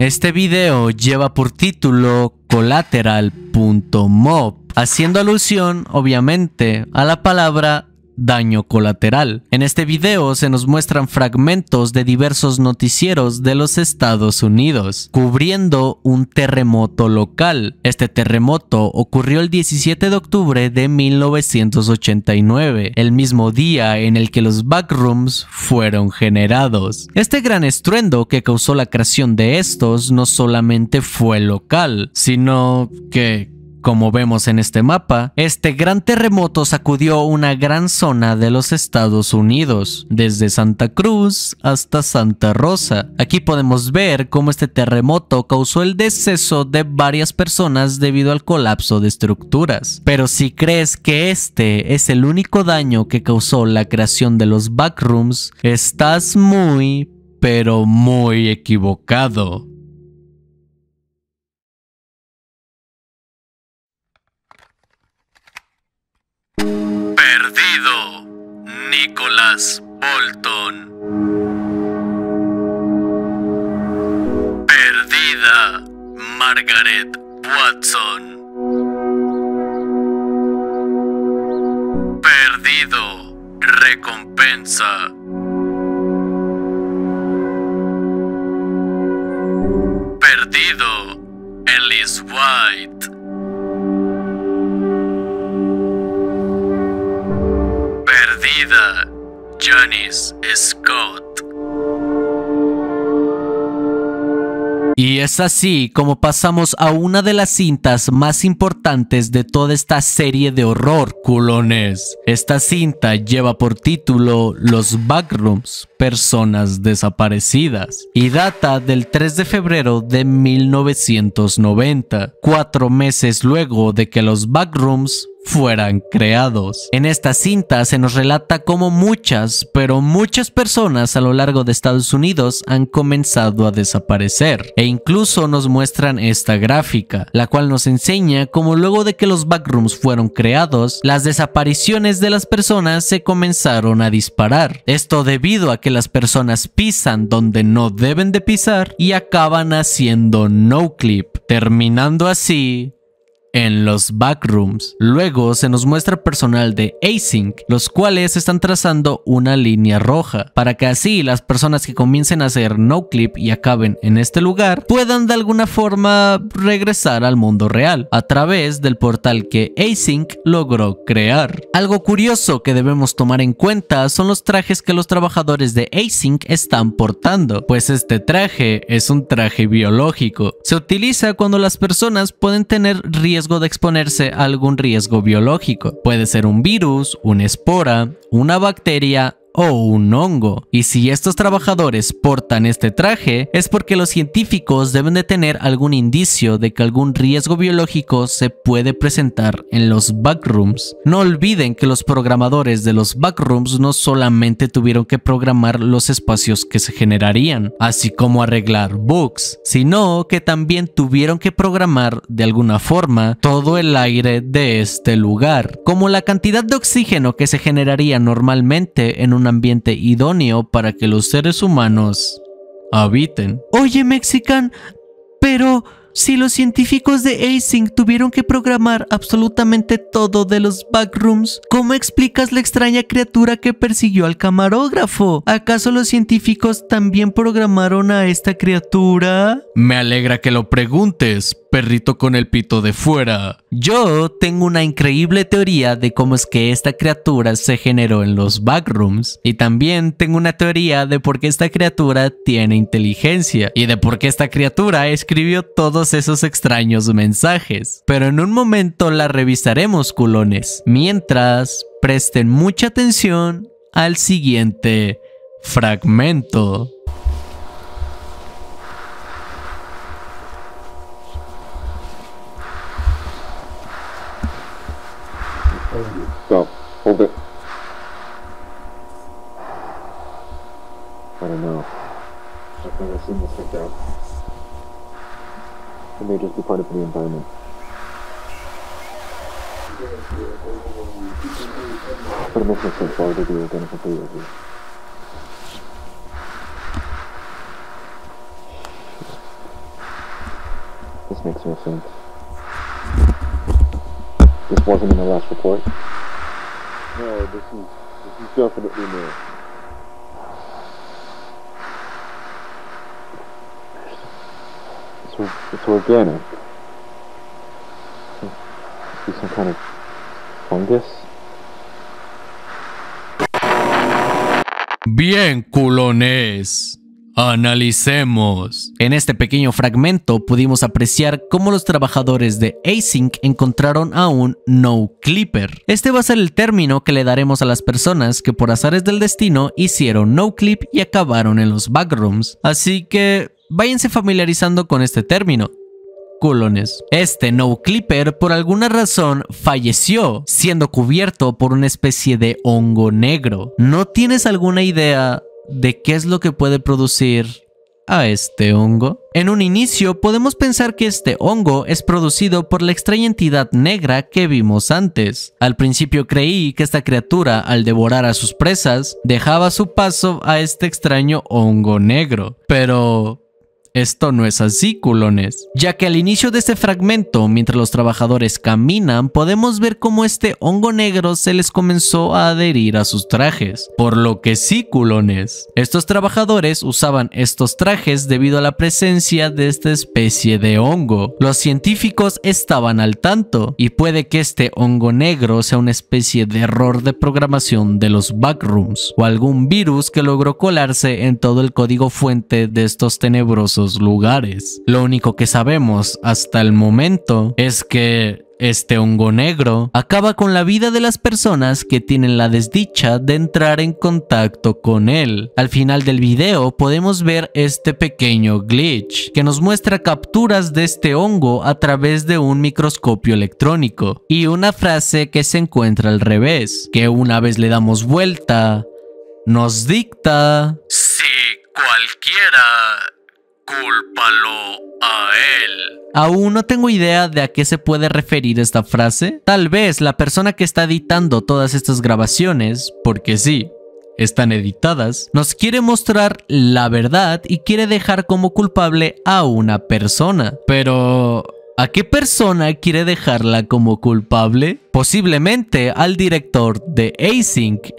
Este video lleva por título collateral.mob, haciendo alusión, obviamente, a la palabra daño colateral. En este video se nos muestran fragmentos de diversos noticieros de los Estados Unidos, cubriendo un terremoto local. Este terremoto ocurrió el 17 de octubre de 1989, el mismo día en el que los backrooms fueron generados. Este gran estruendo que causó la creación de estos no solamente fue local, sino que Como vemos en este mapa, este gran terremoto sacudió una gran zona de los Estados Unidos, desde Santa Cruz hasta Santa Rosa. Aquí podemos ver cómo este terremoto causó el deceso de varias personas debido al colapso de estructuras. Pero si crees que este es el único daño que causó la creación de los backrooms, estás muy, pero muy equivocado. Perdido. Nicholas Bolton. Perdida. Margaret Watson. Perdido. Recompensa. Perdido. Ellis White. the Johnny's is gold. Y es así como pasamos a una de las cintas más importantes de toda esta serie de horror, culones. Esta cinta lleva por título Los Backrooms, Personas Desaparecidas, y data del 3 de febrero de 1990, cuatro meses luego de que los Backrooms fueran creados. En esta cinta se nos relata cómo muchas, pero muchas personas a lo largo de Estados Unidos han comenzado a desaparecer e incluso nos muestran esta gráfica, la cual nos enseña cómo luego de que los backrooms fueron creados, las desapariciones de las personas se comenzaron a disparar. Esto debido a que las personas pisan donde no deben de pisar y acaban haciendo no clip, terminando así en los backrooms. Luego se nos muestra personal de Async, los cuales están trazando una línea roja, para que así las personas que comiencen a hacer no clip y acaben en este lugar puedan de alguna forma regresar al mundo real a través del portal que Async logró crear. Algo curioso que debemos tomar en cuenta son los trajes que los trabajadores de Async están portando, pues este traje es un traje biológico. Se utiliza cuando las personas pueden tener riesgo de exponerse a algún riesgo biológico. Puede ser un virus, una espora, una bacteria o un hongo. Y si estos trabajadores portan este traje, es porque los científicos deben de tener algún indicio de que algún riesgo biológico se puede presentar en los backrooms. No olviden que los programadores de los backrooms no solamente tuvieron que programar los espacios que se generarían, así como arreglar bugs, sino que también tuvieron que programar de alguna forma todo el aire de este lugar, como la cantidad de oxígeno que se generaría normalmente en un ambiente idóneo para que los seres humanos habiten. Oye, Mexican, pero si los científicos de Async tuvieron que programar absolutamente todo de los backrooms, ¿cómo explicas la extraña criatura que persiguió al camarógrafo? ¿Acaso los científicos también programaron a esta criatura? Me alegra que lo preguntes, perrito con el pito de fuera. Yo tengo una increíble teoría de cómo es que esta criatura se generó en los backrooms. Y también tengo una teoría de por qué esta criatura tiene inteligencia. Y de por qué esta criatura escribió todos esos extraños mensajes. Pero en un momento la revisaremos, culones. Mientras, presten mucha atención al siguiente fragmento. It. I don't know. I've never seen this before. It may just be part of the environment. But it makes no sense. Why would they to you? This makes no sense. This wasn't in the last report? No, this is this is definitely new. It's, it's organic. Must be some kind of fungus. Bien, culones. Analicemos. En este pequeño fragmento pudimos apreciar cómo los trabajadores de Async encontraron a un no clipper. Este va a ser el término que le daremos a las personas que por azares del destino hicieron no clip y acabaron en los backrooms. Así que váyanse familiarizando con este término. Culones. Este no clipper por alguna razón falleció siendo cubierto por una especie de hongo negro. ¿No tienes alguna idea de qué es lo que puede producir a este hongo? En un inicio podemos pensar que este hongo es producido por la extraña entidad negra que vimos antes. Al principio creí que esta criatura al devorar a sus presas dejaba su paso a este extraño hongo negro, pero esto no es así, culones, ya que al inicio de este fragmento, mientras los trabajadores caminan, podemos ver cómo este hongo negro se les comenzó a adherir a sus trajes. Por lo que sí, culones, estos trabajadores usaban estos trajes debido a la presencia de esta especie de hongo. Los científicos estaban al tanto, y puede que este hongo negro sea una especie de error de programación de los backrooms, o algún virus que logró colarse en todo el código fuente de estos tenebrosos lugares. Lo único que sabemos hasta el momento es que este hongo negro acaba con la vida de las personas que tienen la desdicha de entrar en contacto con él. Al final del video podemos ver este pequeño glitch que nos muestra capturas de este hongo a través de un microscopio electrónico y una frase que se encuentra al revés, que una vez le damos vuelta, nos dicta... Si cualquiera cúlpalo a él. Aún no tengo idea de a qué se puede referir esta frase. Tal vez la persona que está editando todas estas grabaciones, porque sí, están editadas, nos quiere mostrar la verdad y quiere dejar como culpable a una persona. Pero... ¿A qué persona quiere dejarla como culpable? Posiblemente al director de Async,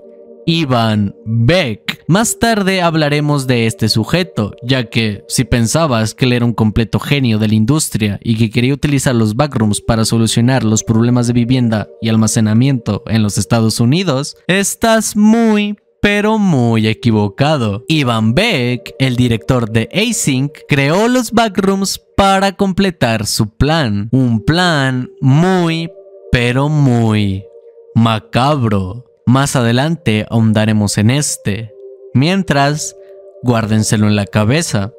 Ivan Beck. Más tarde hablaremos de este sujeto, ya que si pensabas que él era un completo genio de la industria y que quería utilizar los backrooms para solucionar los problemas de vivienda y almacenamiento en los Estados Unidos, estás muy pero muy equivocado. Ivan Beck, el director de Async, creó los backrooms para completar su plan. Un plan muy, pero muy macabro. Más adelante ahondaremos en este. Mientras, guárdenselo en la cabeza.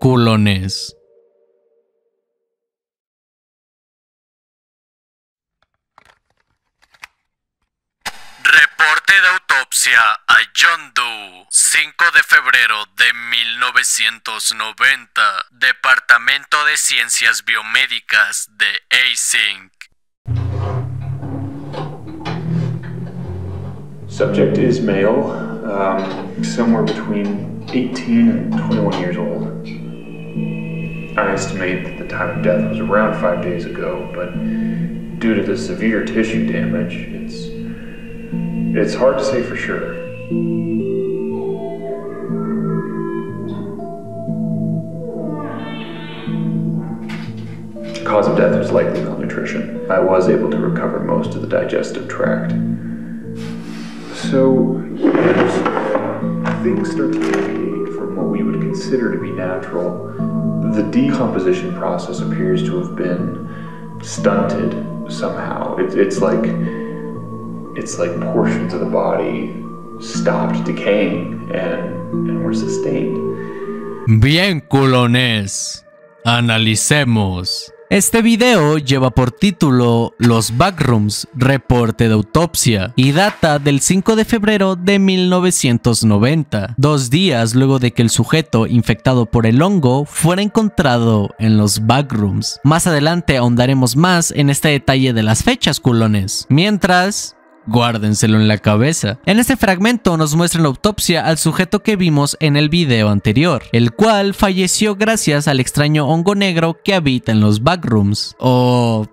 Culones. Reporte de autopsia a John Doe, 5 de febrero de 1990, Departamento de Ciencias Biomédicas de Async. Subject is male, um, somewhere between 18 and 21 years old. I estimate that the time of death was around five days ago, but due to the severe tissue damage, it's it's hard to say for sure. The Cause of death was likely malnutrition. I was able to recover most of the digestive tract. So, as things start to deviate from what we would consider to be natural, the decomposition process appears to have been stunted somehow. It, it's like it's like portions of the body stopped decaying and, and were sustained. Bien, culones. Analicemos. Este video lleva por título Los Backrooms, reporte de autopsia, y data del 5 de febrero de 1990, dos días luego de que el sujeto infectado por el hongo fuera encontrado en los backrooms. Más adelante ahondaremos más en este detalle de las fechas culones. Mientras, Guárdenselo en la cabeza. En este fragmento nos muestran la autopsia al sujeto que vimos en el video anterior, el cual falleció gracias al extraño hongo negro que habita en los backrooms. O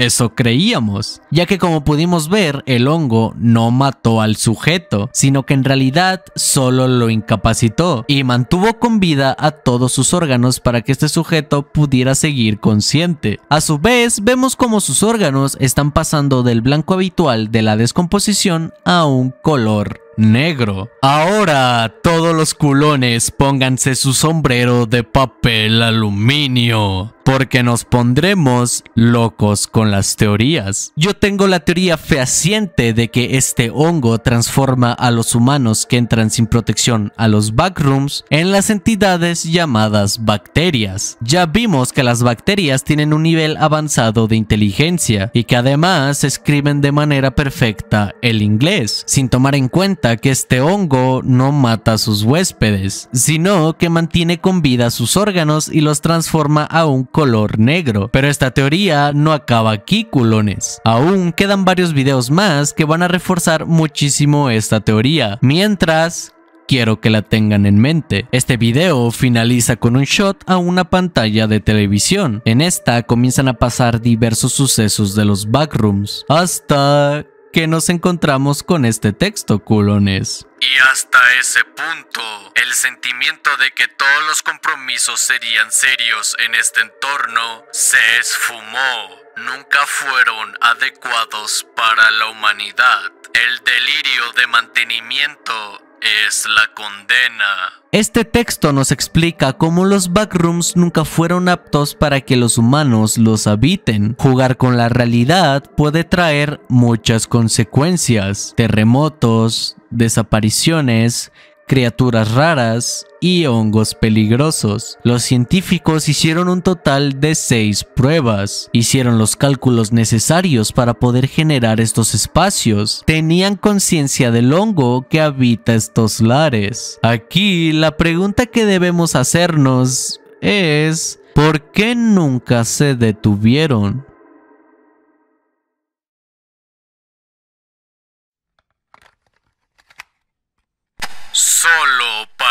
eso creíamos, ya que como pudimos ver, el hongo no mató al sujeto, sino que en realidad solo lo incapacitó y mantuvo con vida a todos sus órganos para que este sujeto pudiera seguir consciente. A su vez, vemos como sus órganos están pasando del blanco habitual de la descomposición a un color negro. Ahora todos los culones pónganse su sombrero de papel aluminio porque nos pondremos locos con las teorías. Yo tengo la teoría fehaciente de que este hongo transforma a los humanos que entran sin protección a los backrooms en las entidades llamadas bacterias. Ya vimos que las bacterias tienen un nivel avanzado de inteligencia y que además escriben de manera perfecta el inglés, sin tomar en cuenta que este hongo no mata a sus huéspedes, sino que mantiene con vida sus órganos y los transforma a un color negro. Pero esta teoría no acaba aquí, culones. Aún quedan varios videos más que van a reforzar muchísimo esta teoría. Mientras, quiero que la tengan en mente. Este video finaliza con un shot a una pantalla de televisión. En esta comienzan a pasar diversos sucesos de los backrooms, hasta que nos encontramos con este texto, culones. Y hasta ese punto, el sentimiento de que todos los compromisos serían serios en este entorno se esfumó. Nunca fueron adecuados para la humanidad. El delirio de mantenimiento es la condena. Este texto nos explica cómo los backrooms nunca fueron aptos para que los humanos los habiten. Jugar con la realidad puede traer muchas consecuencias, terremotos, desapariciones, criaturas raras y hongos peligrosos. Los científicos hicieron un total de 6 pruebas. Hicieron los cálculos necesarios para poder generar estos espacios. Tenían conciencia del hongo que habita estos lares. Aquí la pregunta que debemos hacernos es ¿por qué nunca se detuvieron?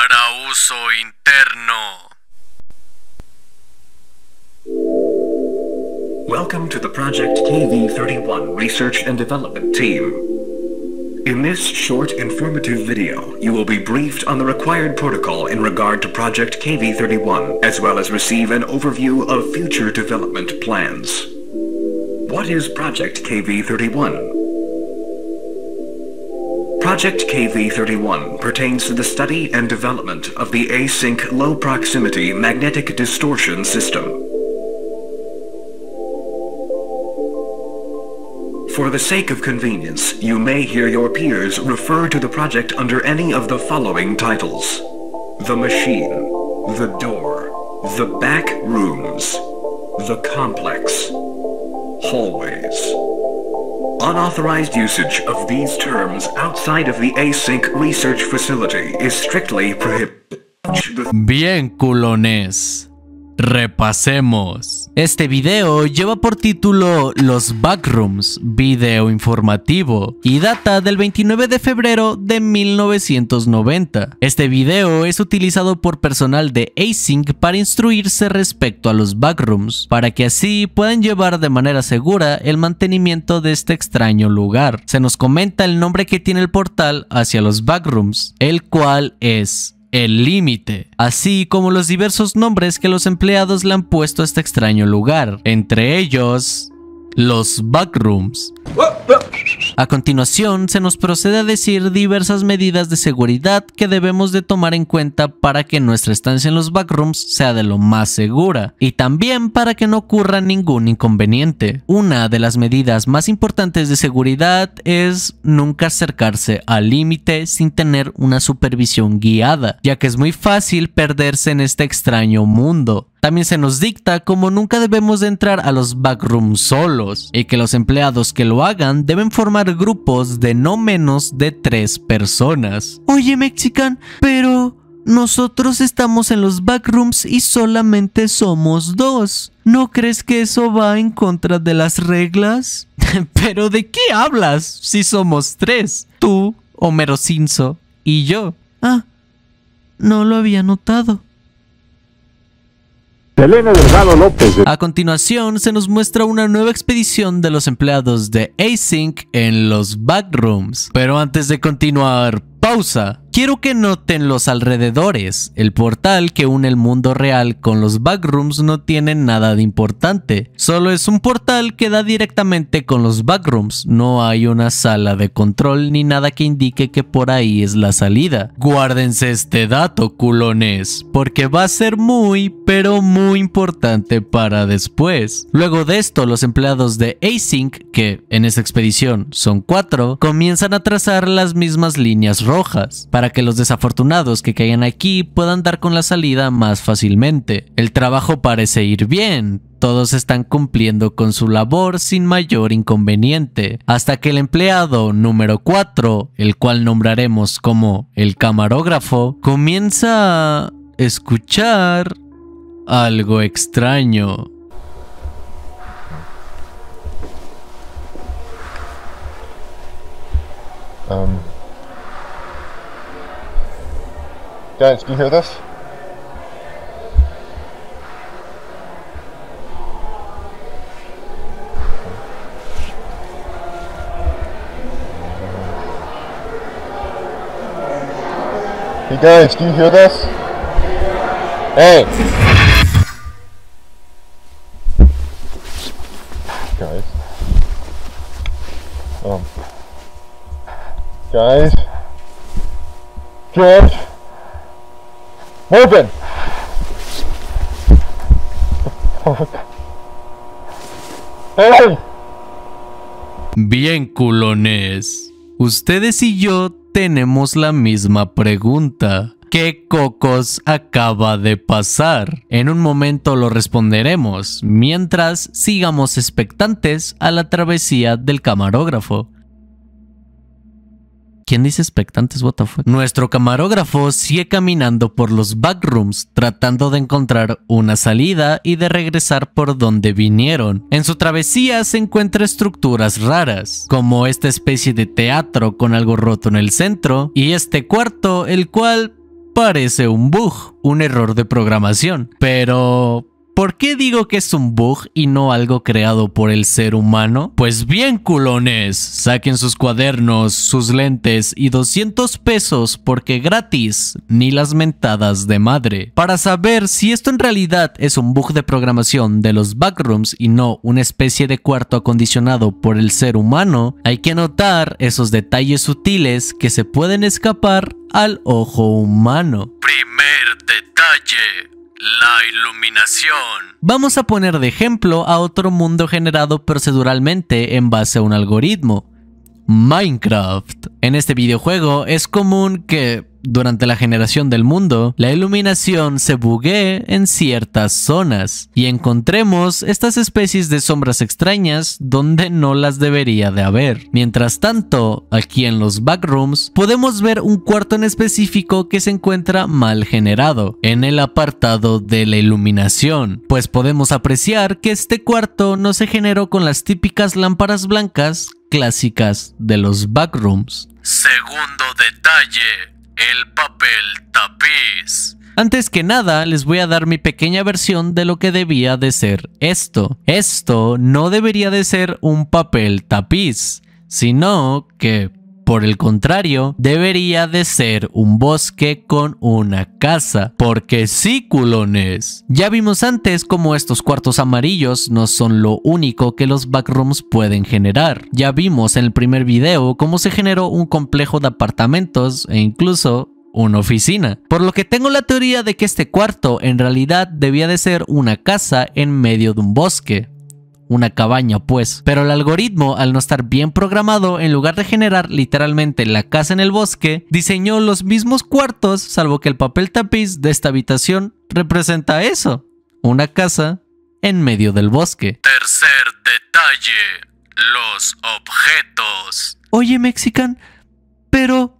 Para uso interno. Welcome to the Project KV-31 Research and Development Team. In this short, informative video, you will be briefed on the required protocol in regard to Project KV-31, as well as receive an overview of future development plans. What is Project KV-31? Project KV-31 pertains to the study and development of the async low-proximity magnetic distortion system. For the sake of convenience, you may hear your peers refer to the project under any of the following titles. The Machine, The Door, The Back Rooms, The Complex, Hallways. Unauthorized usage of these terms outside of the async research facility is strictly prohibited. Bien, culones. Repasemos. Este video lleva por título Los Backrooms, video informativo, y data del 29 de febrero de 1990. Este video es utilizado por personal de Async para instruirse respecto a los backrooms, para que así puedan llevar de manera segura el mantenimiento de este extraño lugar. Se nos comenta el nombre que tiene el portal hacia los backrooms, el cual es el límite, así como los diversos nombres que los empleados le han puesto a este extraño lugar, entre ellos los backrooms. A continuación, se nos procede a decir diversas medidas de seguridad que debemos de tomar en cuenta para que nuestra estancia en los backrooms sea de lo más segura y también para que no ocurra ningún inconveniente. Una de las medidas más importantes de seguridad es nunca acercarse al límite sin tener una supervisión guiada, ya que es muy fácil perderse en este extraño mundo. También se nos dicta como nunca debemos de entrar a los backrooms solos y que los empleados que lo hagan deben formar grupos de no menos de tres personas. Oye Mexican, pero nosotros estamos en los backrooms y solamente somos dos. ¿No crees que eso va en contra de las reglas? pero ¿de qué hablas si somos tres? Tú, Homero Cinzo y yo. Ah, no lo había notado. A continuación, se nos muestra una nueva expedición de los empleados de Async en los backrooms. Pero antes de continuar, pausa. Quiero que noten los alrededores. El portal que une el mundo real con los backrooms no tiene nada de importante. Solo es un portal que da directamente con los backrooms. No hay una sala de control ni nada que indique que por ahí es la salida. Guárdense este dato, culones, porque va a ser muy, pero muy importante para después. Luego de esto, los empleados de Async, que en esa expedición son cuatro, comienzan a trazar las mismas líneas rojas para que los desafortunados que caigan aquí puedan dar con la salida más fácilmente. El trabajo parece ir bien, todos están cumpliendo con su labor sin mayor inconveniente, hasta que el empleado número 4, el cual nombraremos como el camarógrafo, comienza a escuchar algo extraño. Um, guys, do you hear this? Hey guys, do you hear this? Hey! Guys. Um. Guys. George. Bien, culones. Ustedes y yo tenemos la misma pregunta. ¿Qué cocos acaba de pasar? En un momento lo responderemos, mientras sigamos expectantes a la travesía del camarógrafo. ¿Quién dice expectantes? What the fuck? Nuestro camarógrafo sigue caminando por los backrooms, tratando de encontrar una salida y de regresar por donde vinieron. En su travesía se encuentra estructuras raras, como esta especie de teatro con algo roto en el centro, y este cuarto, el cual parece un bug, un error de programación. Pero, ¿Por qué digo que es un bug y no algo creado por el ser humano? Pues bien, culones, saquen sus cuadernos, sus lentes y 200 pesos porque gratis, ni las mentadas de madre. Para saber si esto en realidad es un bug de programación de los backrooms y no una especie de cuarto acondicionado por el ser humano, hay que notar esos detalles sutiles que se pueden escapar al ojo humano. Primer detalle. La iluminación. Vamos a poner de ejemplo a otro mundo generado proceduralmente en base a un algoritmo. Minecraft. En este videojuego es común que durante la generación del mundo, la iluminación se buguee en ciertas zonas y encontremos estas especies de sombras extrañas donde no las debería de haber. Mientras tanto, aquí en los backrooms podemos ver un cuarto en específico que se encuentra mal generado en el apartado de la iluminación, pues podemos apreciar que este cuarto no se generó con las típicas lámparas blancas clásicas de los backrooms. Segundo detalle, el papel tapiz. Antes que nada, les voy a dar mi pequeña versión de lo que debía de ser esto. Esto no debería de ser un papel tapiz, sino que por el contrario, debería de ser un bosque con una casa. Porque sí, culones. Ya vimos antes cómo estos cuartos amarillos no son lo único que los backrooms pueden generar. Ya vimos en el primer video cómo se generó un complejo de apartamentos e incluso una oficina. Por lo que tengo la teoría de que este cuarto en realidad debía de ser una casa en medio de un bosque una cabaña pues. Pero el algoritmo, al no estar bien programado, en lugar de generar literalmente la casa en el bosque, diseñó los mismos cuartos, salvo que el papel tapiz de esta habitación representa eso, una casa en medio del bosque. Tercer detalle, los objetos. Oye, Mexican, pero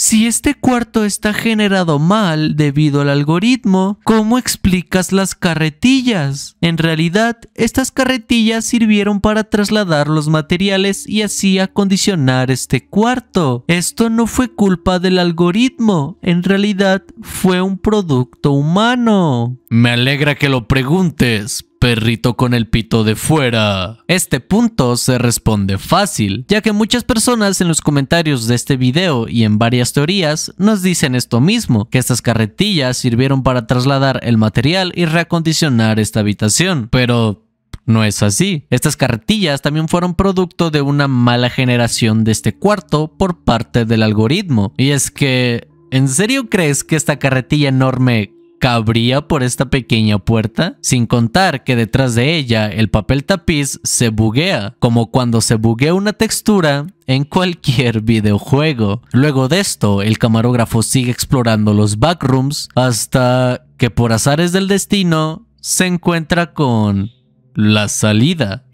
si este cuarto está generado mal debido al algoritmo, ¿cómo explicas las carretillas? En realidad, estas carretillas sirvieron para trasladar los materiales y así acondicionar este cuarto. Esto no fue culpa del algoritmo, en realidad fue un producto humano. Me alegra que lo preguntes, perrito con el pito de fuera. Este punto se responde fácil, ya que muchas personas en los comentarios de este video y en varias teorías nos dicen esto mismo, que estas carretillas sirvieron para trasladar el material y reacondicionar esta habitación. Pero no es así. Estas carretillas también fueron producto de una mala generación de este cuarto por parte del algoritmo. Y es que, ¿en serio crees que esta carretilla enorme cabría por esta pequeña puerta? Sin contar que detrás de ella el papel tapiz se buguea, como cuando se buguea una textura en cualquier videojuego. Luego de esto, el camarógrafo sigue explorando los backrooms hasta que por azares del destino se encuentra con la salida.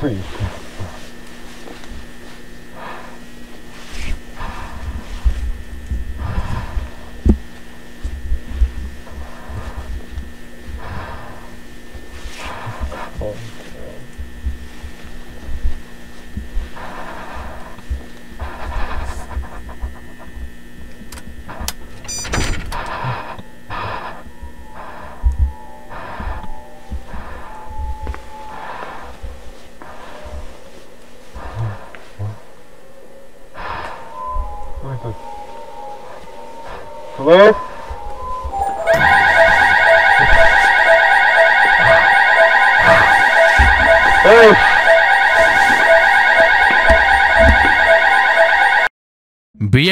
Please. Hello?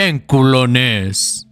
Bien, culones.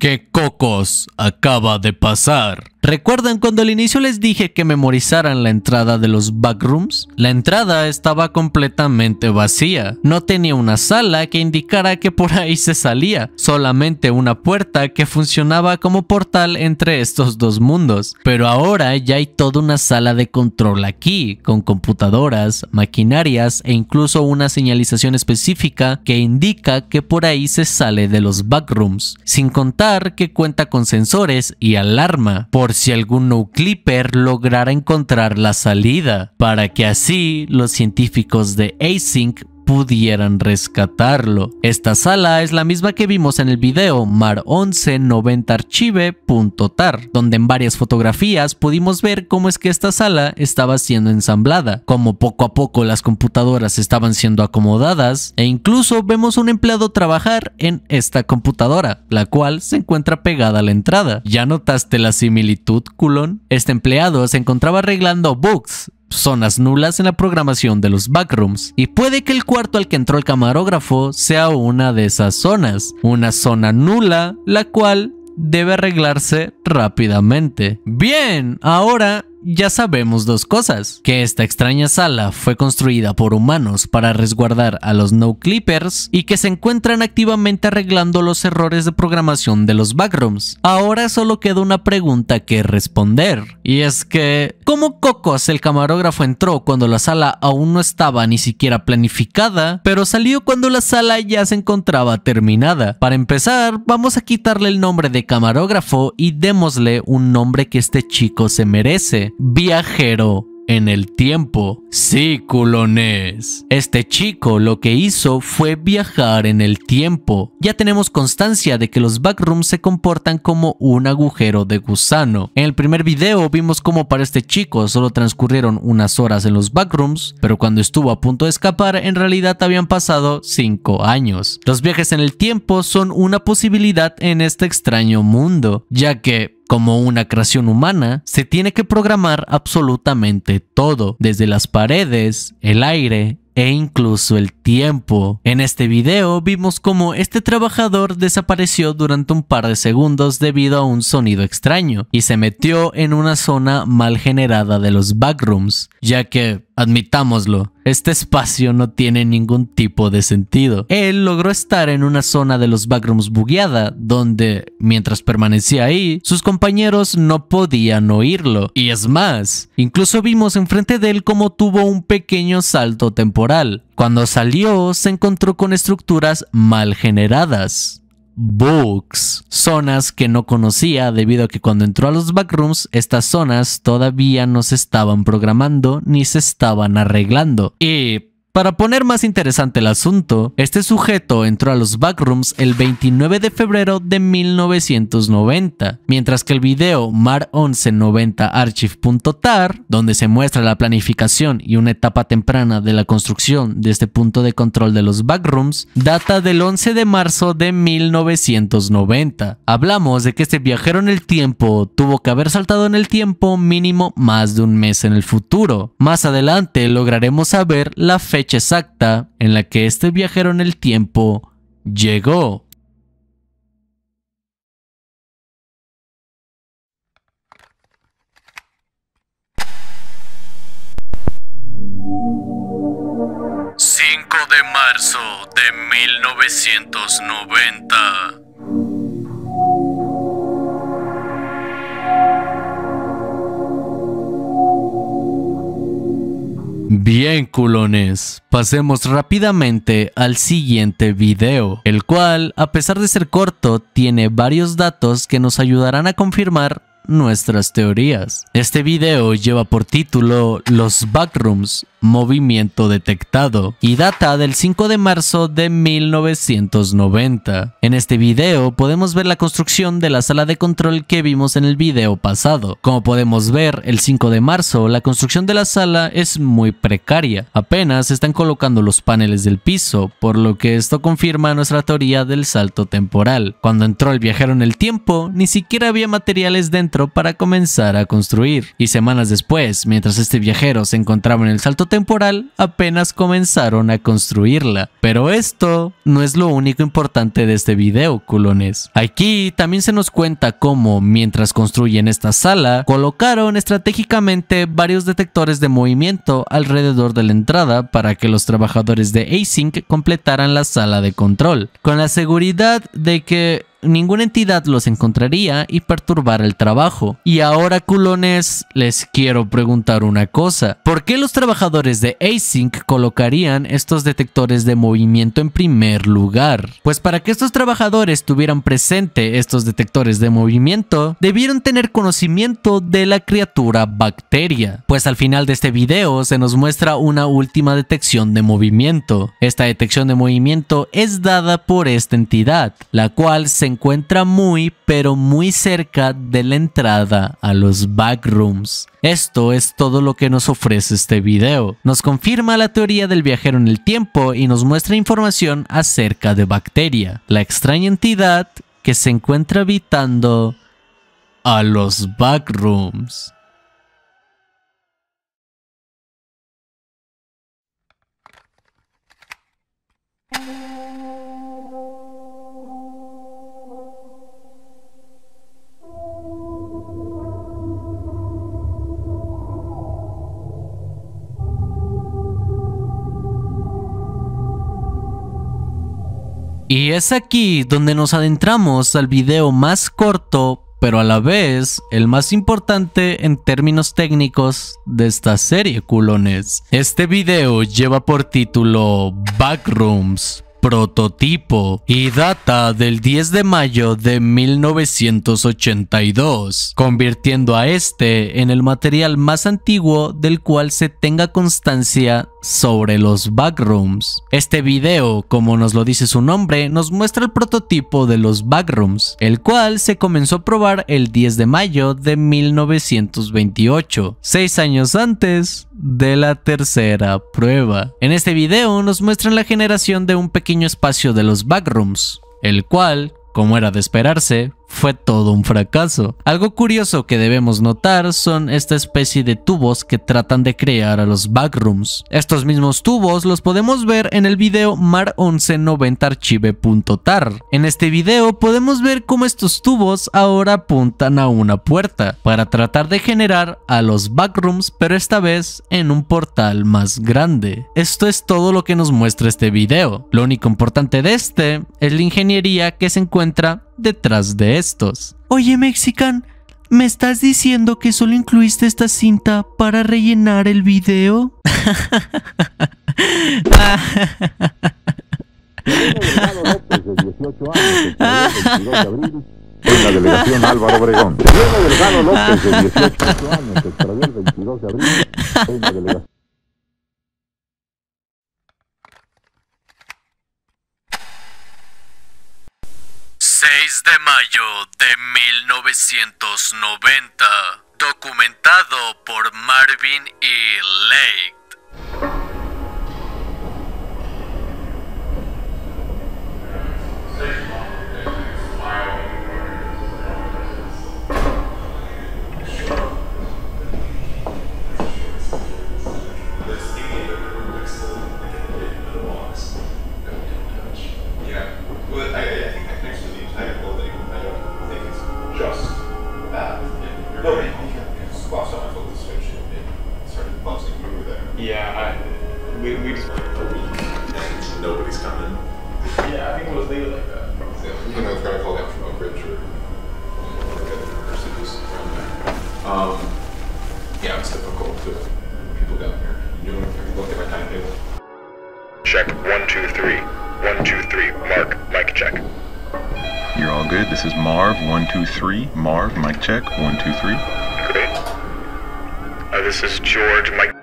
¿Qué cocos acaba de pasar? ¿Recuerdan cuando al inicio les dije que memorizaran la entrada de los backrooms? La entrada estaba completamente vacía. No tenía una sala que indicara que por ahí se salía, solamente una puerta que funcionaba como portal entre estos dos mundos. Pero ahora ya hay toda una sala de control aquí, con computadoras, maquinarias e incluso una señalización específica que indica que por ahí se sale de los backrooms. Sin contar que cuenta con sensores y alarma por si algún no clipper lograra encontrar la salida, para que así los científicos de Async pudieran rescatarlo. Esta sala es la misma que vimos en el video mar 1190 archive.tar, donde en varias fotografías pudimos ver cómo es que esta sala estaba siendo ensamblada, como poco a poco las computadoras estaban siendo acomodadas e incluso vemos un empleado trabajar en esta computadora, la cual se encuentra pegada a la entrada. ¿Ya notaste la similitud, culón? Este empleado se encontraba arreglando bugs zonas nulas en la programación de los backrooms y puede que el cuarto al que entró el camarógrafo sea una de esas zonas, una zona nula la cual debe arreglarse rápidamente. Bien, ahora ya sabemos dos cosas, que esta extraña sala fue construida por humanos para resguardar a los no clippers y que se encuentran activamente arreglando los errores de programación de los backrooms. Ahora solo queda una pregunta que responder, y es que, ¿cómo cocos el camarógrafo entró cuando la sala aún no estaba ni siquiera planificada, pero salió cuando la sala ya se encontraba terminada? Para empezar, vamos a quitarle el nombre de camarógrafo y démosle un nombre que este chico se merece viajero en el tiempo. Sí, culones. Este chico lo que hizo fue viajar en el tiempo. Ya tenemos constancia de que los backrooms se comportan como un agujero de gusano. En el primer video vimos cómo para este chico solo transcurrieron unas horas en los backrooms, pero cuando estuvo a punto de escapar en realidad habían pasado 5 años. Los viajes en el tiempo son una posibilidad en este extraño mundo, ya que como una creación humana, se tiene que programar absolutamente todo, desde las paredes, el aire, e incluso el tiempo. En este video vimos cómo este trabajador desapareció durante un par de segundos debido a un sonido extraño y se metió en una zona mal generada de los backrooms, ya que, admitámoslo, este espacio no tiene ningún tipo de sentido. Él logró estar en una zona de los backrooms bugueada, donde, mientras permanecía ahí, sus compañeros no podían oírlo. Y es más, incluso vimos enfrente de él cómo tuvo un pequeño salto temporal. Cuando salió, se encontró con estructuras mal generadas. Bugs, zonas que no conocía debido a que cuando entró a los backrooms estas zonas todavía no se estaban programando ni se estaban arreglando. Y para poner más interesante el asunto, este sujeto entró a los backrooms el 29 de febrero de 1990, mientras que el video mar1190archive.tar, donde se muestra la planificación y una etapa temprana de la construcción de este punto de control de los backrooms, data del 11 de marzo de 1990. Hablamos de que este viajero en el tiempo tuvo que haber saltado en el tiempo mínimo más de un mes en el futuro. Más adelante lograremos saber la fecha exacta en la que este viajero en el tiempo llegó. ...5 de marzo de 1990... Bien culones, pasemos rápidamente al siguiente video, el cual, a pesar de ser corto, tiene varios datos que nos ayudarán a confirmar nuestras teorías. Este video lleva por título Los Backrooms, movimiento detectado y data del 5 de marzo de 1990. En este video podemos ver la construcción de la sala de control que vimos en el video pasado. Como podemos ver, el 5 de marzo la construcción de la sala es muy precaria. Apenas están colocando los paneles del piso, por lo que esto confirma nuestra teoría del salto temporal. Cuando entró el viajero en el tiempo, ni siquiera había materiales dentro para comenzar a construir. Y semanas después, mientras este viajero se encontraba en el salto temporal, apenas comenzaron a construirla. Pero esto no es lo único importante de este video, culones. Aquí también se nos cuenta cómo, mientras construyen esta sala, colocaron estratégicamente varios detectores de movimiento alrededor de la entrada para que los trabajadores de Async completaran la sala de control, con la seguridad de que ninguna entidad los encontraría y perturbar el trabajo. Y ahora culones, les quiero preguntar una cosa. ¿Por qué los trabajadores de Async colocarían estos detectores de movimiento en primer lugar? Pues para que estos trabajadores tuvieran presente estos detectores de movimiento, debieron tener conocimiento de la criatura bacteria. Pues al final de este video se nos muestra una última detección de movimiento. Esta detección de movimiento es dada por esta entidad, la cual se encuentra muy pero muy cerca de la entrada a los backrooms. Esto es todo lo que nos ofrece este video. Nos confirma la teoría del viajero en el tiempo y nos muestra información acerca de Bacteria, la extraña entidad que se encuentra habitando a los backrooms. Y es aquí donde nos adentramos al video más corto, pero a la vez el más importante en términos técnicos de esta serie, culones. Este video lleva por título Backrooms, prototipo y data del 10 de mayo de 1982, convirtiendo a este en el material más antiguo del cual se tenga constancia sobre los backrooms. Este video, como nos lo dice su nombre, nos muestra el prototipo de los backrooms, el cual se comenzó a probar el 10 de mayo de 1928, seis años antes de la tercera prueba. En este video nos muestran la generación de un pequeño espacio de los backrooms, el cual, como era de esperarse, fue todo un fracaso. Algo curioso que debemos notar son esta especie de tubos que tratan de crear a los backrooms. Estos mismos tubos los podemos ver en el video mar1190archive.tar. En este video podemos ver cómo estos tubos ahora apuntan a una puerta para tratar de generar a los backrooms pero esta vez en un portal más grande. Esto es todo lo que nos muestra este video. Lo único importante de este es la ingeniería que se encuentra detrás de estos. Oye, Mexican, ¿me estás diciendo que solo incluiste esta cinta para rellenar el video? 22 de abril en la delegación Álvaro Obregón. Diego Delgado López, de 18 años, se extravió el 22 de abril en la delegación. ...6 de mayo de 1990... ...documentado por Marvin E. Lake... we we just went a week and nobody's coming. Yeah, I think it was later like that. You know, it's gonna call down from Oak Ridge or or the other cities around there. Um, yeah, it's difficult to people down here. You know, have you looked at my timetable? Check one two three. One two three. Mark. Mic check. You're all good. This is Marv. One two three. Marv. Mic check. One two three. Great. Uh, this is George. Mike.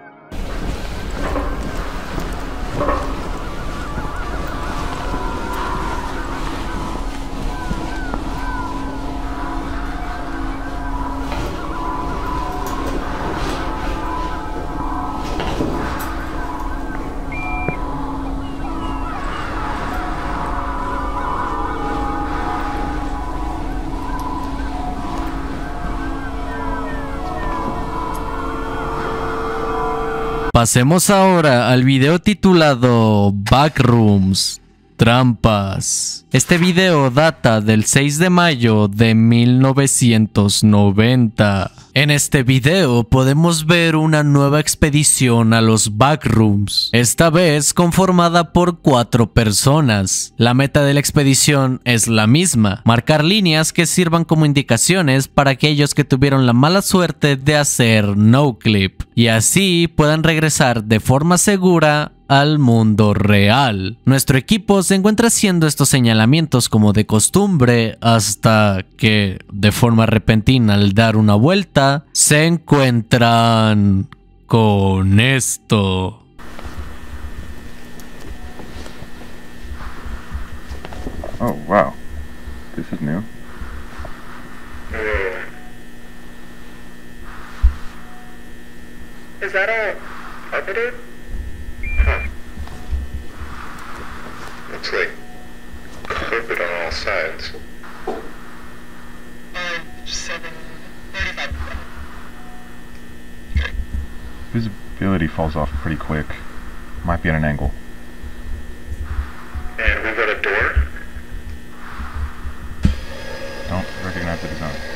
Pasemos ahora al video titulado Backrooms. Trampas. Este video data del 6 de mayo de 1990. En este video podemos ver una nueva expedición a los backrooms, esta vez conformada por cuatro personas. La meta de la expedición es la misma, marcar líneas que sirvan como indicaciones para aquellos que tuvieron la mala suerte de hacer no clip y así puedan regresar de forma segura al mundo real. Nuestro equipo se encuentra haciendo estos señalamientos como de costumbre hasta que, de forma repentina al dar una vuelta, se encuentran con esto. Oh wow, this is new. Is that all carpeted? Looks like carpet on all sides. Visibility falls off pretty quick. Might be at an angle. And we've got a door. Don't recognize the design.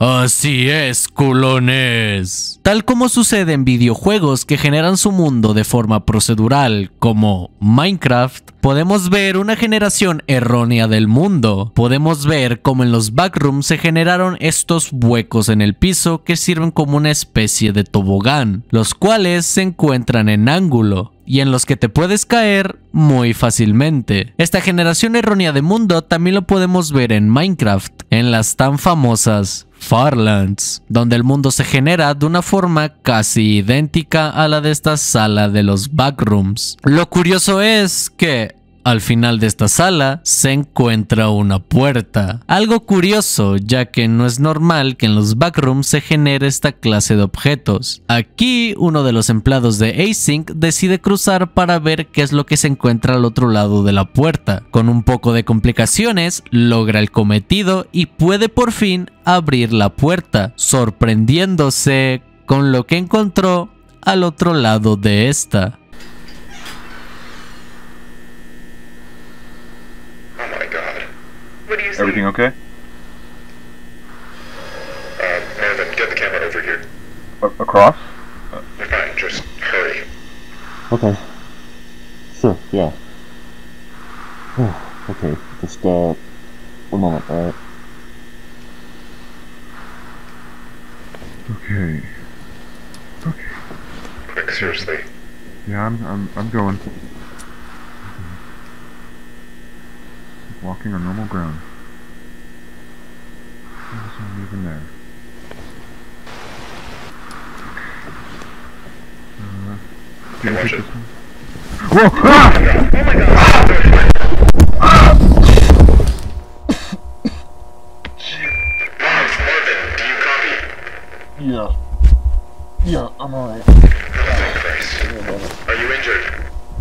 Así es, culones. Tal como sucede en videojuegos que generan su mundo de forma procedural, como Minecraft, podemos ver una generación errónea del mundo. Podemos ver cómo en los backrooms se generaron estos huecos en el piso que sirven como una especie de tobogán, los cuales se encuentran en ángulo y en los que te puedes caer muy fácilmente. Esta generación errónea de mundo también lo podemos ver en Minecraft, en las tan famosas Farlands, donde el mundo se genera de una forma casi idéntica a la de esta sala de los backrooms. Lo curioso es que al final de esta sala se encuentra una puerta. Algo curioso, ya que no es normal que en los backrooms se genere esta clase de objetos. Aquí, uno de los empleados de Async decide cruzar para ver qué es lo que se encuentra al otro lado de la puerta. Con un poco de complicaciones, logra el cometido y puede por fin abrir la puerta, sorprendiéndose con lo que encontró al otro lado de esta. Everything okay? Uh, Marvin, get the camera over here. A- across? You're fine, just hurry. Okay. Sure, yeah. okay, just, uh, one moment, alright? Okay. Okay. Quick, seriously. Yeah, I'm I'm I'm going. walking on normal ground. There's no even there. Uh, did I hit this one? Whoa! Ah! Yeah. Yeah, I'm alright. Are you injured?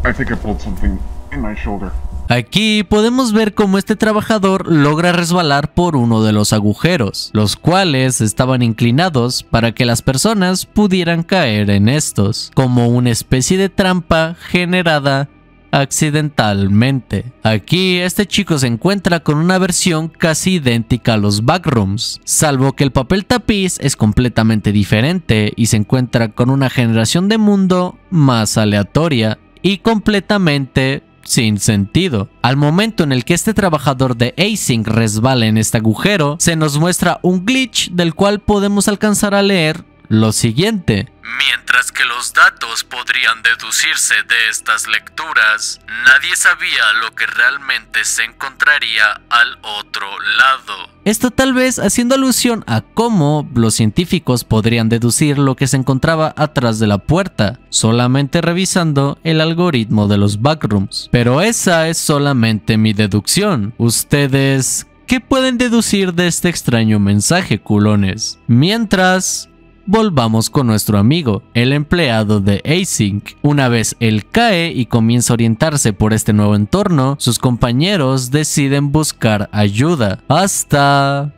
I think I pulled something in my shoulder. Aquí podemos ver cómo este trabajador logra resbalar por uno de los agujeros, los cuales estaban inclinados para que las personas pudieran caer en estos, como una especie de trampa generada accidentalmente. Aquí este chico se encuentra con una versión casi idéntica a los backrooms, salvo que el papel tapiz es completamente diferente y se encuentra con una generación de mundo más aleatoria y completamente sin sentido. Al momento en el que este trabajador de Async resbala en este agujero, se nos muestra un glitch del cual podemos alcanzar a leer lo siguiente. Mientras que los datos podrían deducirse de estas lecturas, nadie sabía lo que realmente se encontraría al otro lado. Esto tal vez haciendo alusión a cómo los científicos podrían deducir lo que se encontraba atrás de la puerta, solamente revisando el algoritmo de los backrooms. Pero esa es solamente mi deducción. Ustedes, ¿qué pueden deducir de este extraño mensaje, culones? Mientras, volvamos con nuestro amigo, el empleado de Async. Una vez él cae y comienza a orientarse por este nuevo entorno, sus compañeros deciden buscar ayuda. Hasta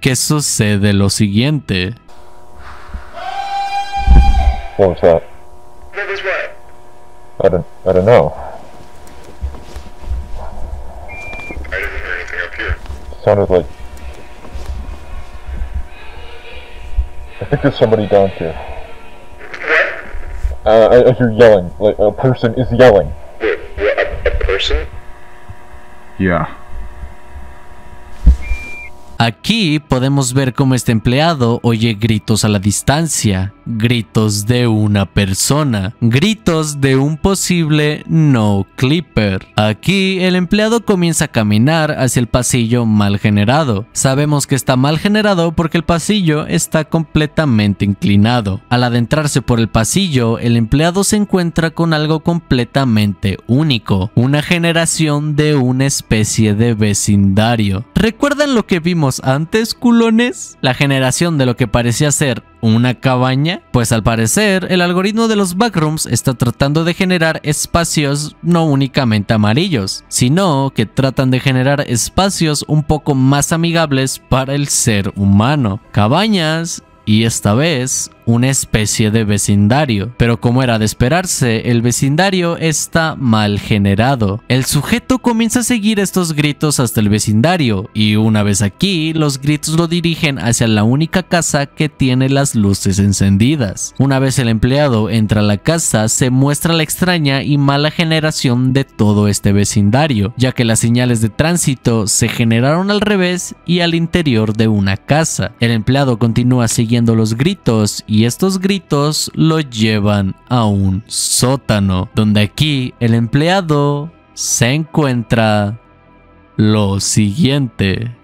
que sucede lo siguiente. What was that? What was what? I don't, I don't know. I didn't hear anything up here. sounded like. I think there's somebody down here. What? Uh, I, I hear yelling. Like a person is yelling. What, what a, a person? Yeah. Aquí podemos ver cómo este empleado oye gritos a la distancia, gritos de una persona, gritos de un posible no clipper. Aquí el empleado comienza a caminar hacia el pasillo mal generado. Sabemos que está mal generado porque el pasillo está completamente inclinado. Al adentrarse por el pasillo, el empleado se encuentra con algo completamente único, una generación de una especie de vecindario. ¿Recuerdan lo que vimos antes, culones? La generación de lo que parecía ser una cabaña? Pues al parecer, el algoritmo de los backrooms está tratando de generar espacios no únicamente amarillos, sino que tratan de generar espacios un poco más amigables para el ser humano. Cabañas y esta vez una especie de vecindario. Pero como era de esperarse, el vecindario está mal generado. El sujeto comienza a seguir estos gritos hasta el vecindario y una vez aquí, los gritos lo dirigen hacia la única casa que tiene las luces encendidas. Una vez el empleado entra a la casa, se muestra la extraña y mala generación de todo este vecindario, ya que las señales de tránsito se generaron al revés y al interior de una casa. El empleado continúa siguiendo los gritos y estos gritos lo llevan a un sótano, donde aquí el empleado se encuentra lo siguiente.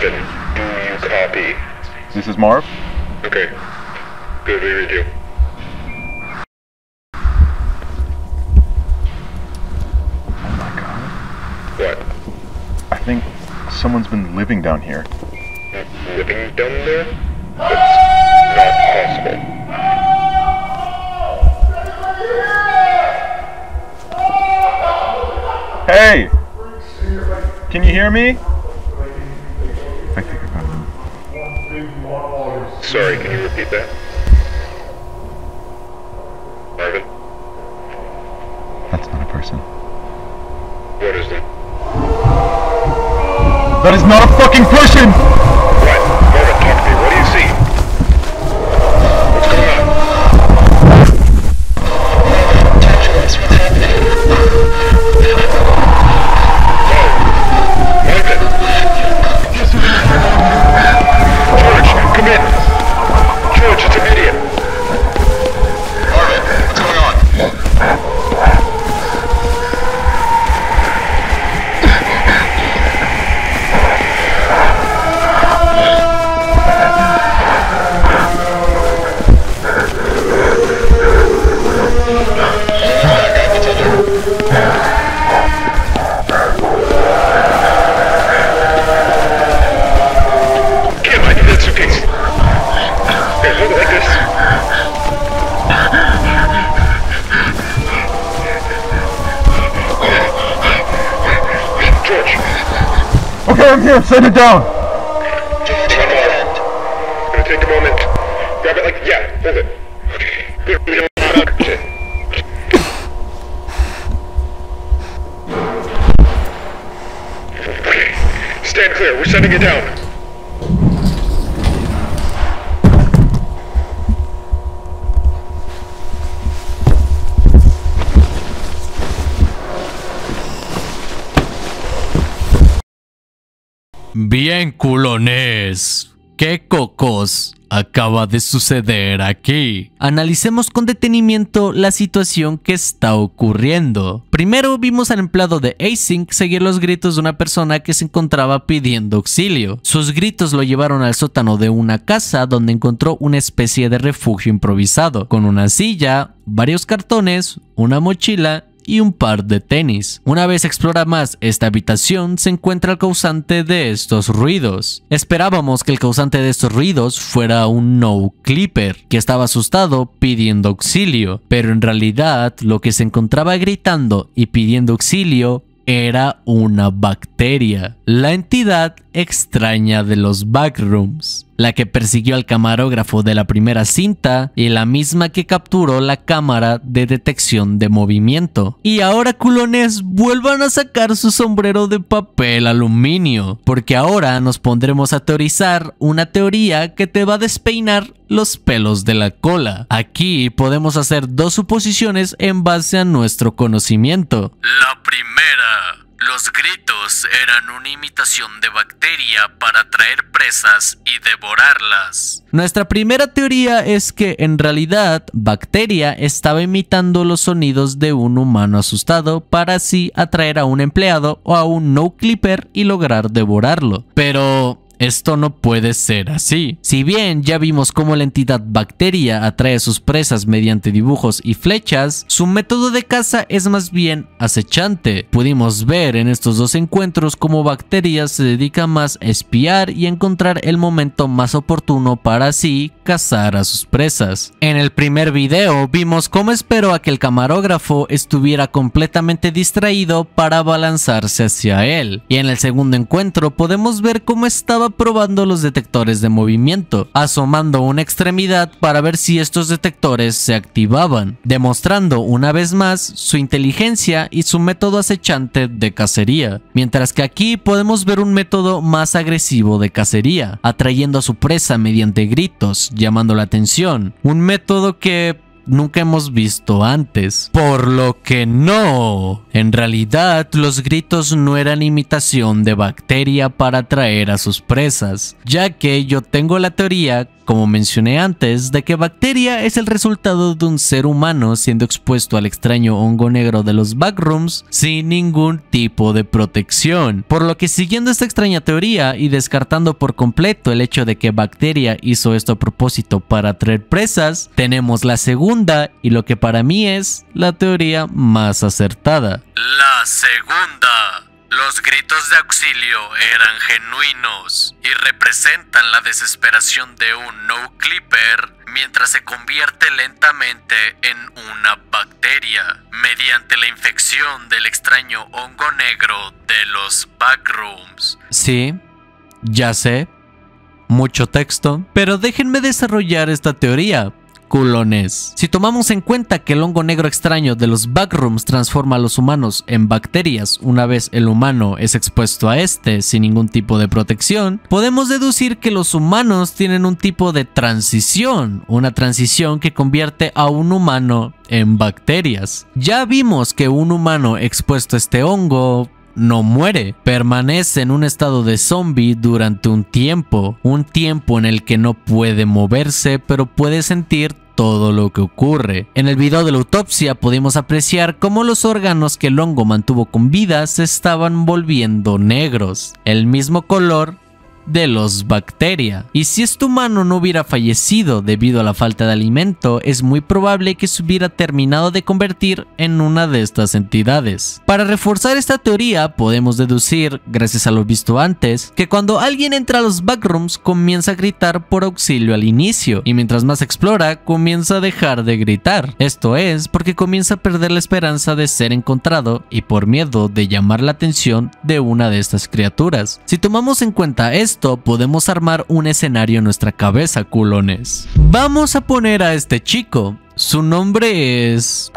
Do you copy? This is Marv. Okay. Good, we read you. Oh my god. What? I think someone's been living down here. Living down there? That's not possible. Hey! Can you hear me? I think I got him. Sorry, can you repeat that? Marvin, That's not a person. what is it? That is not a fucking person! получится, бери. Here. Send it down. Bien, culones. ¿Qué cocos acaba de suceder aquí? Analicemos con detenimiento la situación que está ocurriendo. Primero vimos al empleado de Async seguir los gritos de una persona que se encontraba pidiendo auxilio. Sus gritos lo llevaron al sótano de una casa donde encontró una especie de refugio improvisado, con una silla, varios cartones, una mochila y un par de tenis. Una vez explora más esta habitación, se encuentra el causante de estos ruidos. Esperábamos que el causante de estos ruidos fuera un no clipper, que estaba asustado pidiendo auxilio, pero en realidad lo que se encontraba gritando y pidiendo auxilio era una bacteria, la entidad extraña de los backrooms, la que persiguió al camarógrafo de la primera cinta y la misma que capturó la cámara de detección de movimiento. Y ahora culones vuelvan a sacar su sombrero de papel aluminio, porque ahora nos pondremos a teorizar una teoría que te va a despeinar los pelos de la cola. Aquí podemos hacer dos suposiciones en base a nuestro conocimiento. La primera. Los gritos eran una imitación de bacteria para atraer presas y devorarlas. Nuestra primera teoría es que en realidad Bacteria estaba imitando los sonidos de un humano asustado para así atraer a un empleado o a un no clipper y lograr devorarlo. Pero esto no puede ser así. Si bien ya vimos cómo la entidad bacteria atrae a sus presas mediante dibujos y flechas, su método de caza es más bien acechante. Pudimos ver en estos dos encuentros cómo bacteria se dedica más a espiar y encontrar el momento más oportuno para así cazar a sus presas. En el primer video vimos cómo esperó a que el camarógrafo estuviera completamente distraído para balanzarse hacia él. Y en el segundo encuentro podemos ver cómo estaba probando los detectores de movimiento, asomando una extremidad para ver si estos detectores se activaban, demostrando una vez más su inteligencia y su método acechante de cacería. Mientras que aquí podemos ver un método más agresivo de cacería, atrayendo a su presa mediante gritos, llamando la atención, un método que nunca hemos visto antes. Por lo que no. En realidad, los gritos no eran imitación de bacteria para atraer a sus presas, ya que yo tengo la teoría como mencioné antes, de que bacteria es el resultado de un ser humano siendo expuesto al extraño hongo negro de los backrooms sin ningún tipo de protección. Por lo que siguiendo esta extraña teoría y descartando por completo el hecho de que bacteria hizo esto a propósito para atraer presas, tenemos la segunda y lo que para mí es la teoría más acertada. La segunda. Los gritos de auxilio eran genuinos y representan la desesperación de un no clipper mientras se convierte lentamente en una bacteria mediante la infección del extraño hongo negro de los backrooms. Sí, ya sé, mucho texto, pero déjenme desarrollar esta teoría culones. Si tomamos en cuenta que el hongo negro extraño de los backrooms transforma a los humanos en bacterias una vez el humano es expuesto a este sin ningún tipo de protección, podemos deducir que los humanos tienen un tipo de transición, una transición que convierte a un humano en bacterias. Ya vimos que un humano expuesto a este hongo no muere, permanece en un estado de zombie durante un tiempo, un tiempo en el que no puede moverse pero puede sentir todo lo que ocurre. En el video de la autopsia pudimos apreciar cómo los órganos que el hongo mantuvo con vida se estaban volviendo negros, el mismo color de los bacteria. Y si este humano no hubiera fallecido debido a la falta de alimento, es muy probable que se hubiera terminado de convertir en una de estas entidades. Para reforzar esta teoría, podemos deducir, gracias a lo visto antes, que cuando alguien entra a los backrooms comienza a gritar por auxilio al inicio, y mientras más explora, comienza a dejar de gritar. Esto es porque comienza a perder la esperanza de ser encontrado y por miedo de llamar la atención de una de estas criaturas. Si tomamos en cuenta esto, podemos armar un escenario en nuestra cabeza, culones. Vamos a poner a este chico. Su nombre es...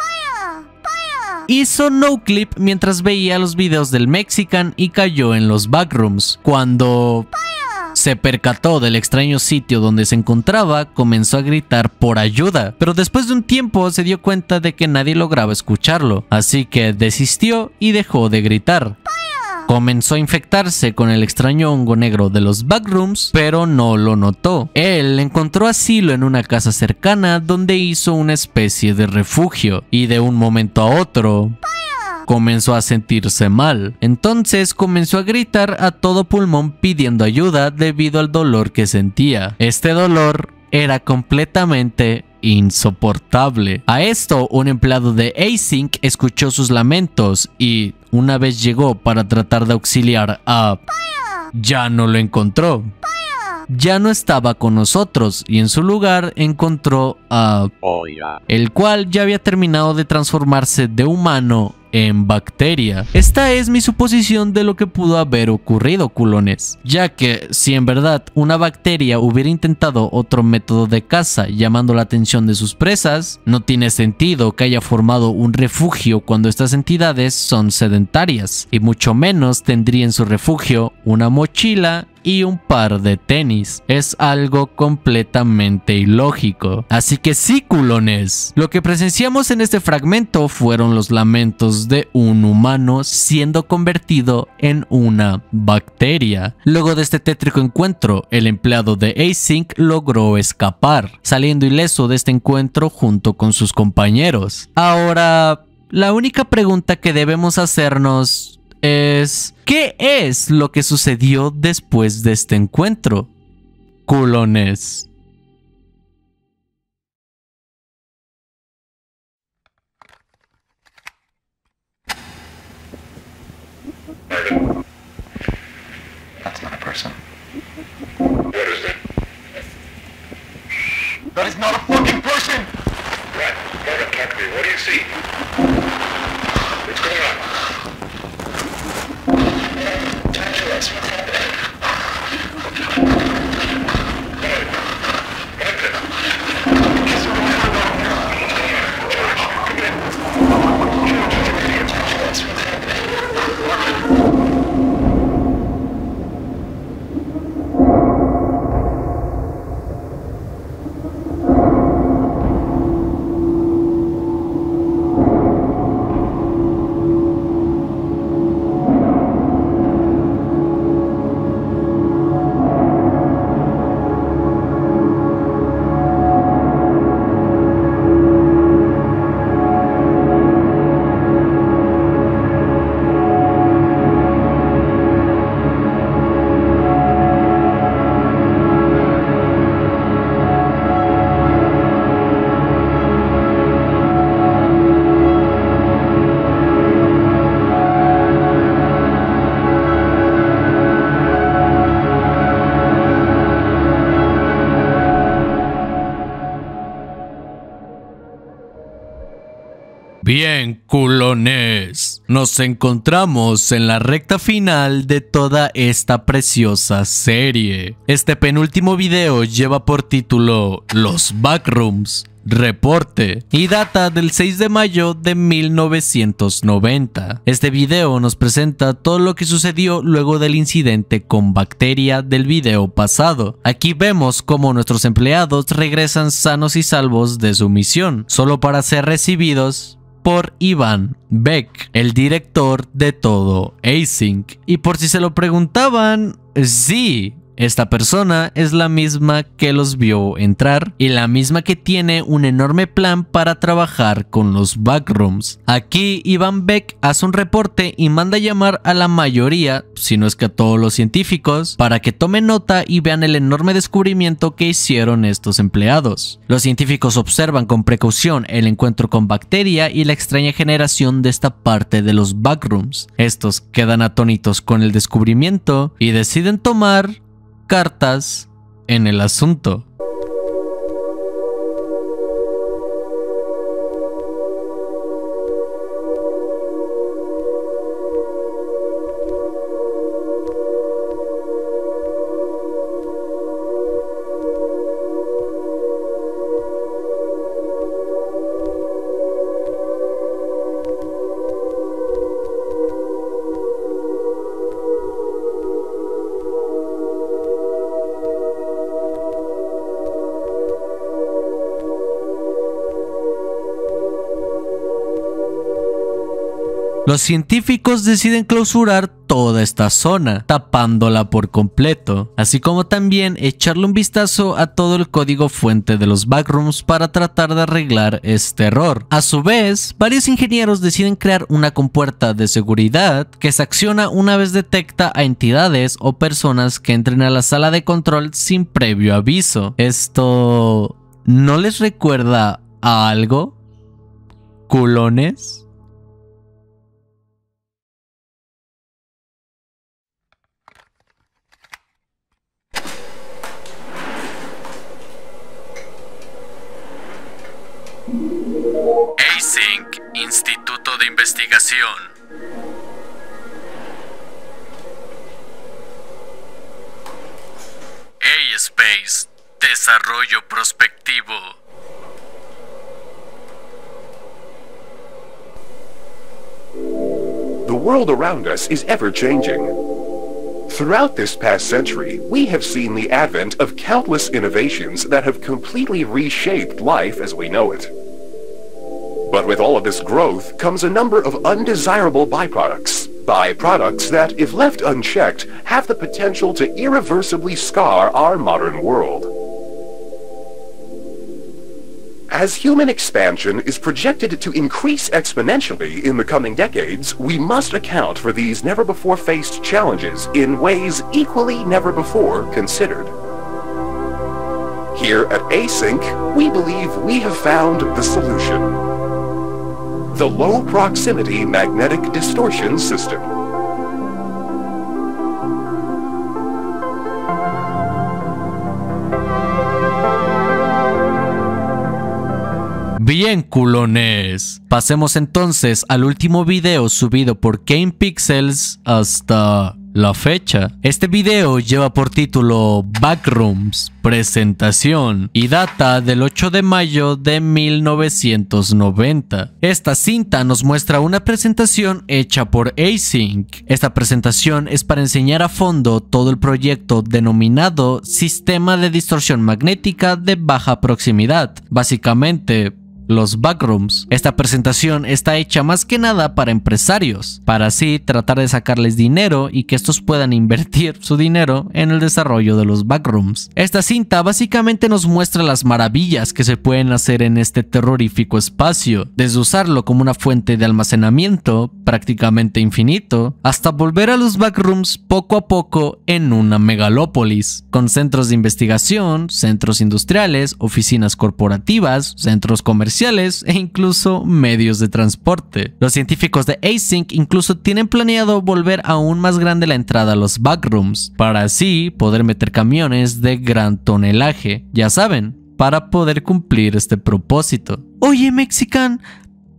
Hizo no clip mientras veía los videos del Mexican y cayó en los backrooms. Cuando se percató del extraño sitio donde se encontraba, comenzó a gritar por ayuda, pero después de un tiempo se dio cuenta de que nadie lograba escucharlo, así que desistió y dejó de gritar. Comenzó a infectarse con el extraño hongo negro de los backrooms, pero no lo notó. Él encontró asilo en una casa cercana donde hizo una especie de refugio, y de un momento a otro comenzó a sentirse mal. Entonces comenzó a gritar a todo pulmón pidiendo ayuda debido al dolor que sentía. Este dolor era completamente insoportable. A esto, un empleado de Async escuchó sus lamentos y, una vez llegó para tratar de auxiliar a... Ya no lo encontró. Ya no estaba con nosotros y en su lugar encontró a... El cual ya había terminado de transformarse de humano en bacteria. Esta es mi suposición de lo que pudo haber ocurrido, culones, ya que si en verdad una bacteria hubiera intentado otro método de caza llamando la atención de sus presas, no tiene sentido que haya formado un refugio cuando estas entidades son sedentarias, y mucho menos tendría en su refugio una mochila y un par de tenis. Es algo completamente ilógico. Así que sí, culones. Lo que presenciamos en este fragmento fueron los lamentos de un humano siendo convertido en una bacteria. Luego de este tétrico encuentro, el empleado de Async logró escapar, saliendo ileso de este encuentro junto con sus compañeros. Ahora, la única pregunta que debemos hacernos es ¿qué es lo que sucedió después de este encuentro? Culones. That's not a person. What is it? That is not a fucking person! What? Morgan, talk to me. What do you see? What's going on? Talk to us. What's happening? Nos encontramos en la recta final de toda esta preciosa serie. Este penúltimo video lleva por título Los Backrooms, Reporte y data del 6 de mayo de 1990. Este video nos presenta todo lo que sucedió luego del incidente con bacteria del video pasado. Aquí vemos cómo nuestros empleados regresan sanos y salvos de su misión, solo para ser recibidos por Iván Beck, el director de todo Async. Y por si se lo preguntaban, sí, Esta persona es la misma que los vio entrar y la misma que tiene un enorme plan para trabajar con los backrooms. Aquí Ivan Beck hace un reporte y manda llamar a la mayoría, si no es que a todos los científicos, para que tomen nota y vean el enorme descubrimiento que hicieron estos empleados. Los científicos observan con precaución el encuentro con bacteria y la extraña generación de esta parte de los backrooms. Estos quedan atónitos con el descubrimiento y deciden tomar cartas en el asunto. Los científicos deciden clausurar toda esta zona, tapándola por completo, así como también echarle un vistazo a todo el código fuente de los backrooms para tratar de arreglar este error. A su vez, varios ingenieros deciden crear una compuerta de seguridad que se acciona una vez detecta a entidades o personas que entren a la sala de control sin previo aviso. Esto... ¿No les recuerda a algo? ¿Culones? Instituto de Investigación. A-Space, Desarrollo Prospectivo. The world around us is ever-changing. Throughout this past century, we have seen the advent of countless innovations that have completely reshaped life as we know it. But with all of this growth comes a number of undesirable byproducts. Byproducts that, if left unchecked, have the potential to irreversibly scar our modern world. As human expansion is projected to increase exponentially in the coming decades, we must account for these never-before-faced challenges in ways equally never-before considered. Here at Async, we believe we have found the solution. The Low Proximity Magnetic Distortion System. Bien culones. Pasemos entonces al último video subido por Game Pixels hasta la fecha. Este video lleva por título Backrooms, presentación y data del 8 de mayo de 1990. Esta cinta nos muestra una presentación hecha por Async. Esta presentación es para enseñar a fondo todo el proyecto denominado Sistema de Distorsión Magnética de Baja Proximidad. Básicamente, los backrooms. Esta presentación está hecha más que nada para empresarios, para así tratar de sacarles dinero y que estos puedan invertir su dinero en el desarrollo de los backrooms. Esta cinta básicamente nos muestra las maravillas que se pueden hacer en este terrorífico espacio, desde usarlo como una fuente de almacenamiento prácticamente infinito, hasta volver a los backrooms poco a poco en una megalópolis, con centros de investigación, centros industriales, oficinas corporativas, centros comerciales, e incluso medios de transporte. Los científicos de Async incluso tienen planeado volver aún más grande la entrada a los backrooms, para así poder meter camiones de gran tonelaje, ya saben, para poder cumplir este propósito. Oye, Mexican,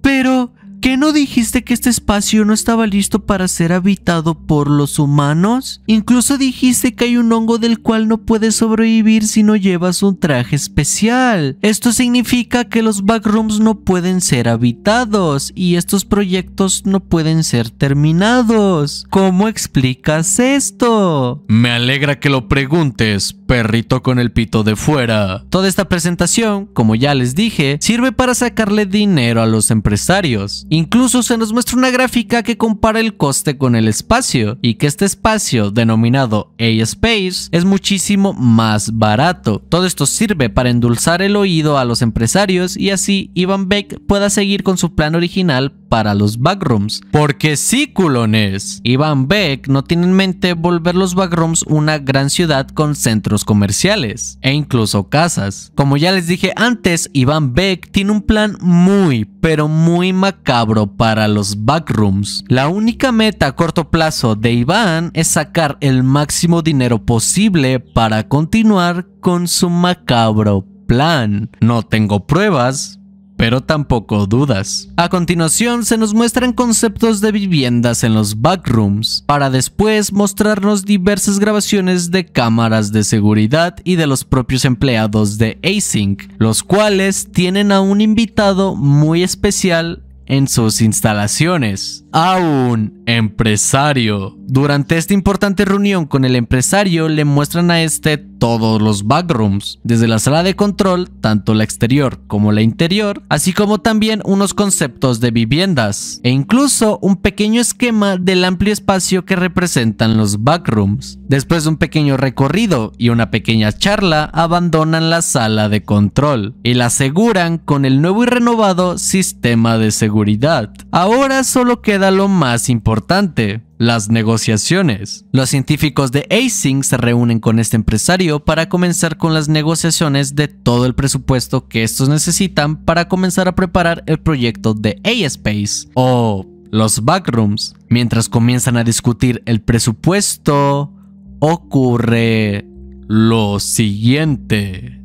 pero... ¿Qué no dijiste que este espacio no estaba listo para ser habitado por los humanos? Incluso dijiste que hay un hongo del cual no puedes sobrevivir si no llevas un traje especial. Esto significa que los backrooms no pueden ser habitados y estos proyectos no pueden ser terminados. ¿Cómo explicas esto? Me alegra que lo preguntes, perrito con el pito de fuera. Toda esta presentación, como ya les dije, sirve para sacarle dinero a los empresarios Incluso se nos muestra una gráfica que compara el coste con el espacio y que este espacio denominado A-Space es muchísimo más barato. Todo esto sirve para endulzar el oído a los empresarios y así Ivan Beck pueda seguir con su plan original para los backrooms. Porque sí, culones, Ivan Beck no tiene en mente volver los backrooms una gran ciudad con centros comerciales e incluso casas. Como ya les dije antes, Ivan Beck tiene un plan muy, pero muy macabro para los backrooms. La única meta a corto plazo de Iván es sacar el máximo dinero posible para continuar con su macabro plan. No tengo pruebas, pero tampoco dudas. A continuación se nos muestran conceptos de viviendas en los backrooms, para después mostrarnos diversas grabaciones de cámaras de seguridad y de los propios empleados de Async, los cuales tienen a un invitado muy especial en sus instalaciones. A un empresario. Durante esta importante reunión con el empresario le muestran a este todos los backrooms, desde la sala de control, tanto la exterior como la interior, así como también unos conceptos de viviendas e incluso un pequeño esquema del amplio espacio que representan los backrooms. Después de un pequeño recorrido y una pequeña charla, abandonan la sala de control y la aseguran con el nuevo y renovado sistema de seguridad. Ahora solo queda lo más importante, las negociaciones. Los científicos de Async se reúnen con este empresario para comenzar con las negociaciones de todo el presupuesto que estos necesitan para comenzar a preparar el proyecto de A-Space o los backrooms. Mientras comienzan a discutir el presupuesto, ocurre lo siguiente.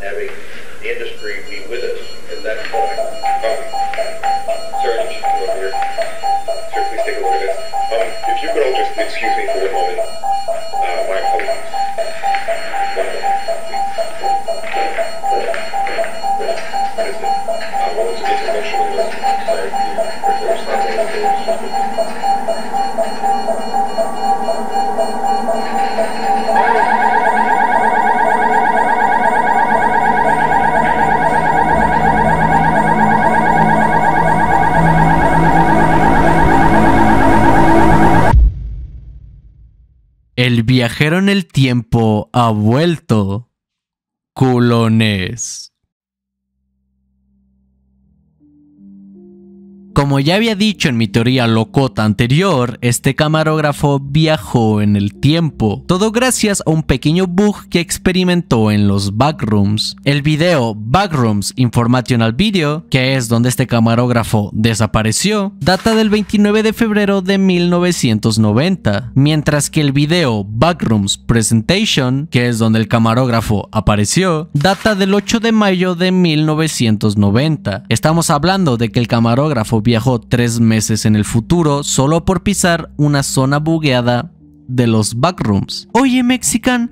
having the industry be with us at that point. Um, Sarah, just come over here. Sir, please take a look at this. Um, if you could all just excuse me for a moment. Uh, my apologies. One moment, please. What is it? Uh, well, it's, El viajero en el tiempo ha vuelto. Culones. Como ya había dicho en mi teoría locota anterior, este camarógrafo viajó en el tiempo, todo gracias a un pequeño bug que experimentó en los backrooms. El video Backrooms Informational Video, que es donde este camarógrafo desapareció, data del 29 de febrero de 1990, mientras que el video Backrooms Presentation, que es donde el camarógrafo apareció, data del 8 de mayo de 1990. Estamos hablando de que el camarógrafo viajó tres meses en el futuro solo por pisar una zona bugueada de los backrooms. Oye, Mexican,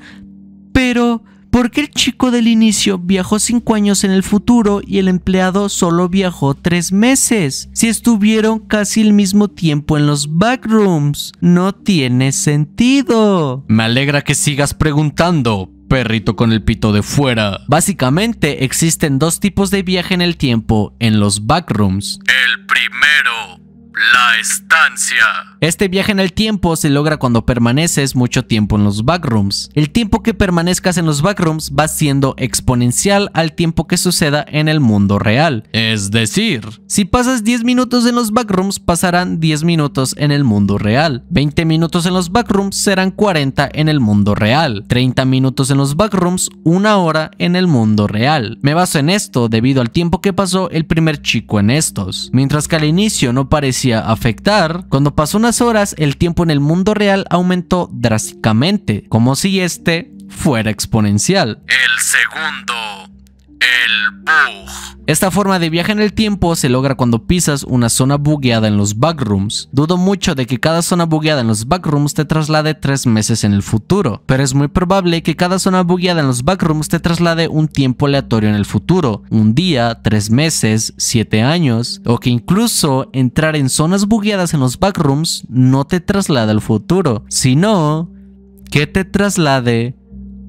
pero ¿por qué el chico del inicio viajó cinco años en el futuro y el empleado solo viajó tres meses? Si estuvieron casi el mismo tiempo en los backrooms. No tiene sentido. Me alegra que sigas preguntando, perrito con el pito de fuera. Básicamente existen dos tipos de viaje en el tiempo en los backrooms. El primero, la estancia. Este viaje en el tiempo se logra cuando permaneces mucho tiempo en los backrooms. El tiempo que permanezcas en los backrooms va siendo exponencial al tiempo que suceda en el mundo real. Es decir, si pasas 10 minutos en los backrooms, pasarán 10 minutos en el mundo real. 20 minutos en los backrooms serán 40 en el mundo real. 30 minutos en los backrooms, una hora en el mundo real. Me baso en esto debido al tiempo que pasó el primer chico en estos. Mientras que al inicio no parecía afectar, cuando pasó unas horas el tiempo en el mundo real aumentó drásticamente, como si este fuera exponencial. El segundo, Esta forma de viaje en el tiempo se logra cuando pisas una zona bugueada en los backrooms. Dudo mucho de que cada zona bugueada en los backrooms te traslade tres meses en el futuro, pero es muy probable que cada zona bugueada en los backrooms te traslade un tiempo aleatorio en el futuro, un día, tres meses, siete años, o que incluso entrar en zonas bugueadas en los backrooms no te traslade al futuro, sino que te traslade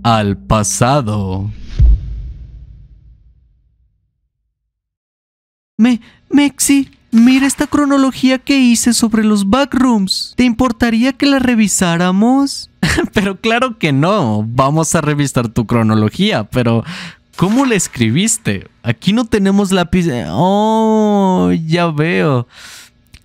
al pasado. Me, Mexi, mira esta cronología que hice sobre los backrooms. ¿Te importaría que la revisáramos? pero claro que no. Vamos a revisar tu cronología, pero ¿cómo la escribiste? Aquí no tenemos lápiz. Oh, ya veo.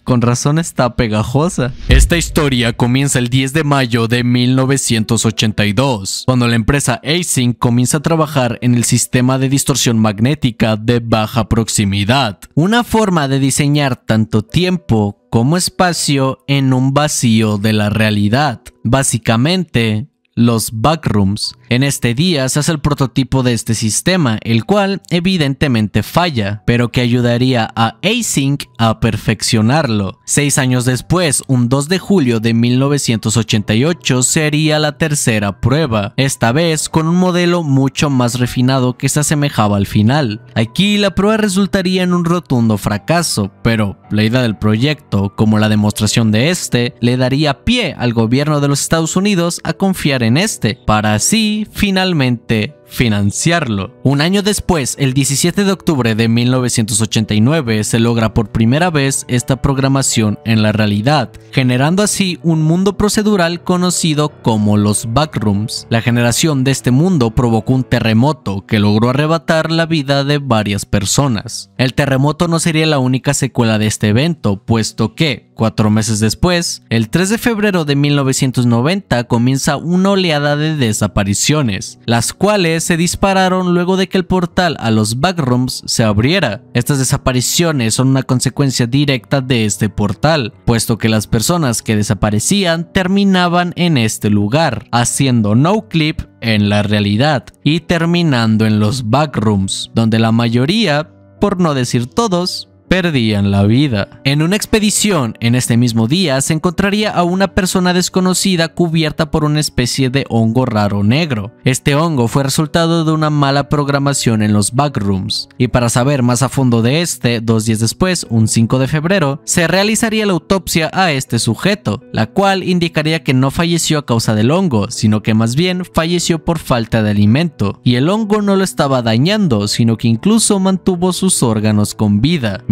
Con razón está pegajosa. Esta historia comienza el 10 de mayo de 1982, cuando la empresa Async comienza a trabajar en el sistema de distorsión magnética de baja proximidad, una forma de diseñar tanto tiempo como espacio en un vacío de la realidad. Básicamente, los backrooms. En este día se hace el prototipo de este sistema, el cual evidentemente falla, pero que ayudaría a Async a perfeccionarlo. Seis años después, un 2 de julio de 1988, sería la tercera prueba, esta vez con un modelo mucho más refinado que se asemejaba al final. Aquí la prueba resultaría en un rotundo fracaso, pero la idea del proyecto, como la demostración de este, le daría pie al gobierno de los Estados Unidos a confiar en este, para así finalmente financiarlo. Un año después, el 17 de octubre de 1989, se logra por primera vez esta programación en la realidad, generando así un mundo procedural conocido como los backrooms. La generación de este mundo provocó un terremoto que logró arrebatar la vida de varias personas. El terremoto no sería la única secuela de este evento, puesto que, cuatro meses después, el 3 de febrero de 1990 comienza una oleada de desapariciones, las cuales se dispararon luego de que el portal a los backrooms se abriera. Estas desapariciones son una consecuencia directa de este portal, puesto que las personas que desaparecían terminaban en este lugar, haciendo no clip en la realidad y terminando en los backrooms, donde la mayoría, por no decir todos, perdían la vida. En una expedición en este mismo día se encontraría a una persona desconocida cubierta por una especie de hongo raro negro. Este hongo fue resultado de una mala programación en los backrooms, y para saber más a fondo de este, dos días después, un 5 de febrero, se realizaría la autopsia a este sujeto, la cual indicaría que no falleció a causa del hongo, sino que más bien falleció por falta de alimento, y el hongo no lo estaba dañando, sino que incluso mantuvo sus órganos con vida,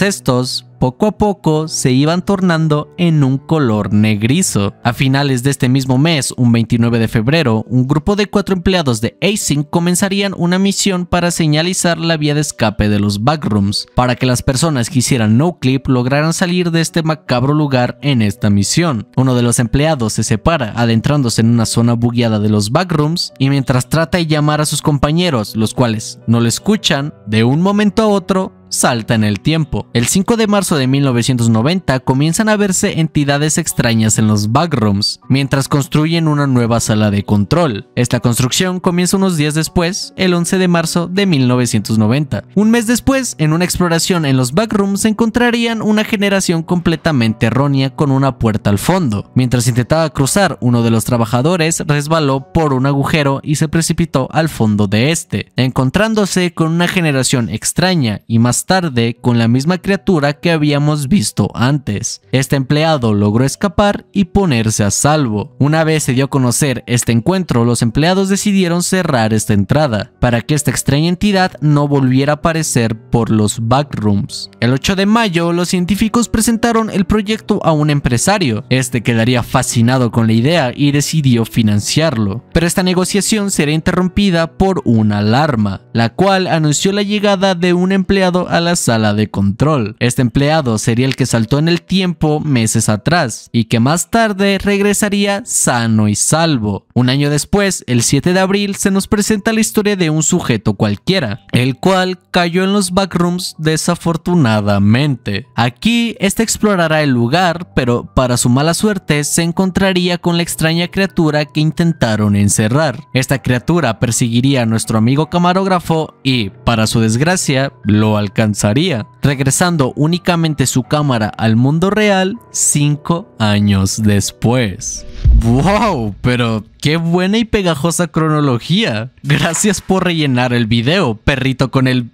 estos poco a poco se iban tornando en un color negrizo. A finales de este mismo mes, un 29 de febrero, un grupo de cuatro empleados de Async comenzarían una misión para señalizar la vía de escape de los backrooms, para que las personas que hicieran no clip lograran salir de este macabro lugar en esta misión. Uno de los empleados se separa adentrándose en una zona bugueada de los backrooms y mientras trata de llamar a sus compañeros, los cuales no le escuchan, de un momento a otro salta en el tiempo. El 5 de marzo de 1990 comienzan a verse entidades extrañas en los backrooms, mientras construyen una nueva sala de control. Esta construcción comienza unos días después, el 11 de marzo de 1990. Un mes después, en una exploración en los backrooms encontrarían una generación completamente errónea con una puerta al fondo. Mientras intentaba cruzar, uno de los trabajadores resbaló por un agujero y se precipitó al fondo de este, encontrándose con una generación extraña y más tarde con la misma criatura que habíamos visto antes. Este empleado logró escapar y ponerse a salvo. Una vez se dio a conocer este encuentro, los empleados decidieron cerrar esta entrada para que esta extraña entidad no volviera a aparecer por los backrooms. El 8 de mayo, los científicos presentaron el proyecto a un empresario. Este quedaría fascinado con la idea y decidió financiarlo. Pero esta negociación sería interrumpida por una alarma, la cual anunció la llegada de un empleado a la sala de control. Este empleado sería el que saltó en el tiempo meses atrás y que más tarde regresaría sano y salvo. Un año después, el 7 de abril, se nos presenta la historia de un sujeto cualquiera, el cual cayó en los backrooms desafortunadamente. Aquí, este explorará el lugar, pero para su mala suerte se encontraría con la extraña criatura que intentaron encerrar. Esta criatura perseguiría a nuestro amigo camarógrafo y, para su desgracia, lo alcanzaría, regresando únicamente su cámara al mundo real cinco años después. ¡Wow! Pero qué buena y pegajosa cronología. Gracias por rellenar el video, perrito con el...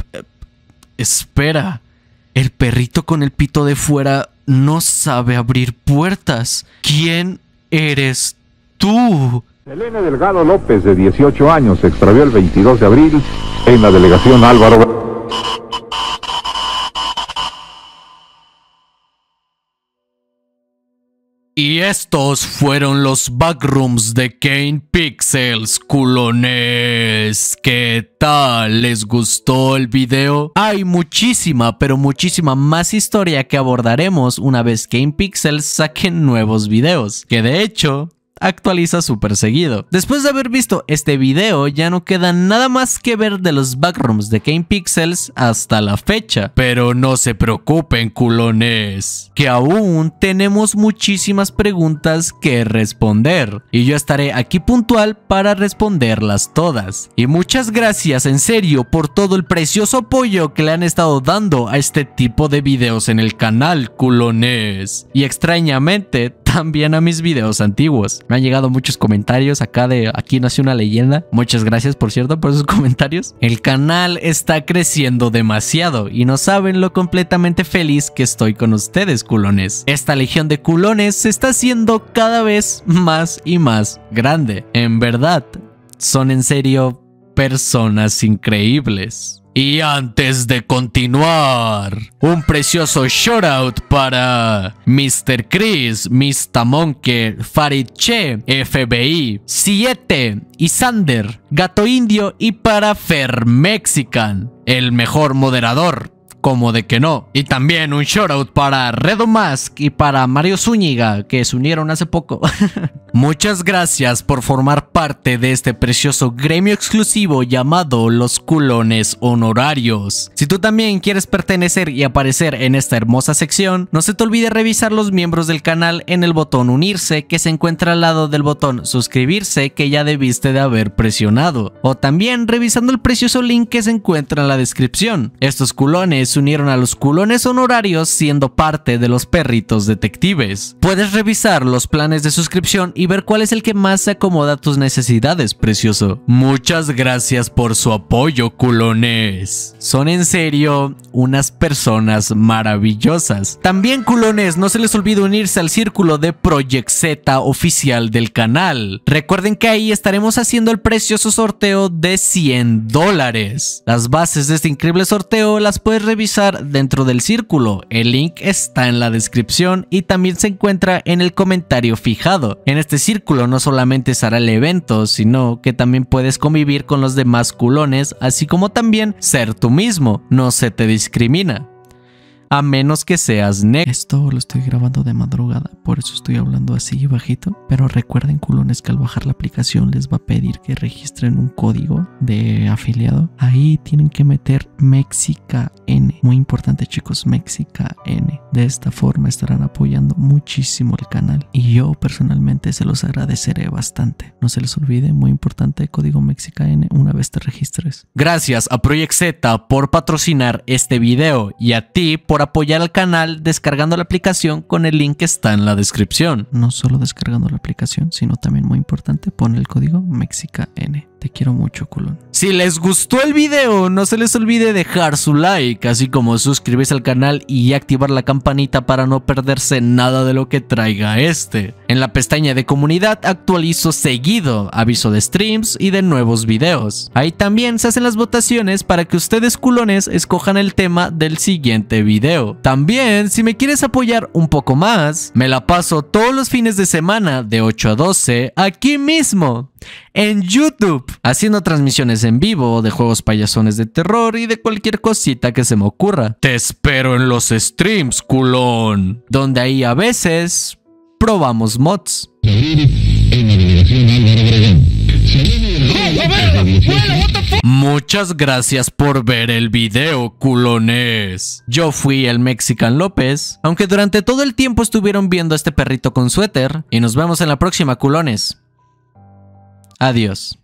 Espera. El perrito con el pito de fuera no sabe abrir puertas. ¿Quién eres tú? Elena Delgado López, de 18 años, se extravió el 22 de abril en la delegación Álvaro. Y estos fueron los backrooms de Kane Pixels, culones. ¿Qué tal? ¿Les gustó el video? Hay muchísima, pero muchísima más historia que abordaremos una vez Kane Pixels saquen nuevos videos. Que de hecho, actualiza súper seguido. Después de haber visto este video, ya no queda nada más que ver de los backrooms de Kane Pixels hasta la fecha. Pero no se preocupen, culones, que aún tenemos muchísimas preguntas que responder. Y yo estaré aquí puntual para responderlas todas. Y muchas gracias en serio por todo el precioso apoyo que le han estado dando a este tipo de videos en el canal, culones. Y extrañamente, también a mis videos antiguos. Me han llegado muchos comentarios acá de aquí nació una leyenda. Muchas gracias por cierto por esos comentarios. El canal está creciendo demasiado y no saben lo completamente feliz que estoy con ustedes, culones. Esta legión de culones se está haciendo cada vez más y más grande. En verdad, son en serio personas increíbles. Y antes de continuar, un precioso shoutout para Mr. Chris, Mr. Monke, Farid Che, FBI, 7, Isander, Gato Indio y para Fer Mexican, el mejor moderador como de que no. Y también un shoutout para Redo Mask y para Mario Zúñiga, que se unieron hace poco. Muchas gracias por formar parte de este precioso gremio exclusivo llamado Los Culones Honorarios. Si tú también quieres pertenecer y aparecer en esta hermosa sección, no se te olvide revisar los miembros del canal en el botón unirse que se encuentra al lado del botón suscribirse que ya debiste de haber presionado. O también revisando el precioso link que se encuentra en la descripción. Estos culones se unieron a los culones honorarios siendo parte de los perritos detectives. Puedes revisar los planes de suscripción y ver cuál es el que más se acomoda a tus necesidades, precioso. Muchas gracias por su apoyo, culones. Son en serio unas personas maravillosas. También, culones, no se les olvide unirse al círculo de Project Z oficial del canal. Recuerden que ahí estaremos haciendo el precioso sorteo de 100 dólares. Las bases de este increíble sorteo las puedes revisar dentro del círculo. El link está en la descripción y también se encuentra en el comentario fijado. En este círculo no solamente será el evento, sino que también puedes convivir con los demás culones, así como también ser tú mismo. No se te discrimina a menos que seas negro. Esto lo estoy grabando de madrugada, por eso estoy hablando así bajito. Pero recuerden, culones, que al bajar la aplicación les va a pedir que registren un código de afiliado. Ahí tienen que meter Mexica N. Muy importante, chicos, Mexica N. De esta forma estarán apoyando muchísimo el canal y yo personalmente se los agradeceré bastante. No se les olvide, muy importante, código Mexica N una vez te registres. Gracias a Project Z por patrocinar este video y a ti por apoyar al canal descargando la aplicación con el link que está en la descripción. No solo descargando la aplicación, sino también muy importante, pon el código MEXICAN. Te quiero mucho, culón. Si les gustó el video, no se les olvide dejar su like, así como suscribirse al canal y activar la campanita para no perderse nada de lo que traiga este. En la pestaña de comunidad actualizo seguido aviso de streams y de nuevos videos. Ahí también se hacen las votaciones para que ustedes culones escojan el tema del siguiente video. También, si me quieres apoyar un poco más, me la paso todos los fines de semana de 8 a 12 aquí mismo en YouTube, haciendo transmisiones en vivo de juegos payasones de terror y de cualquier cosita que se me ocurra. Te espero en los streams, culón, donde ahí a veces probamos mods. Muchas gracias por ver el video, culones. Yo fui el Mexican López, aunque durante todo el tiempo estuvieron viendo a este perrito con suéter, y nos vemos en la próxima, culones. Adiós.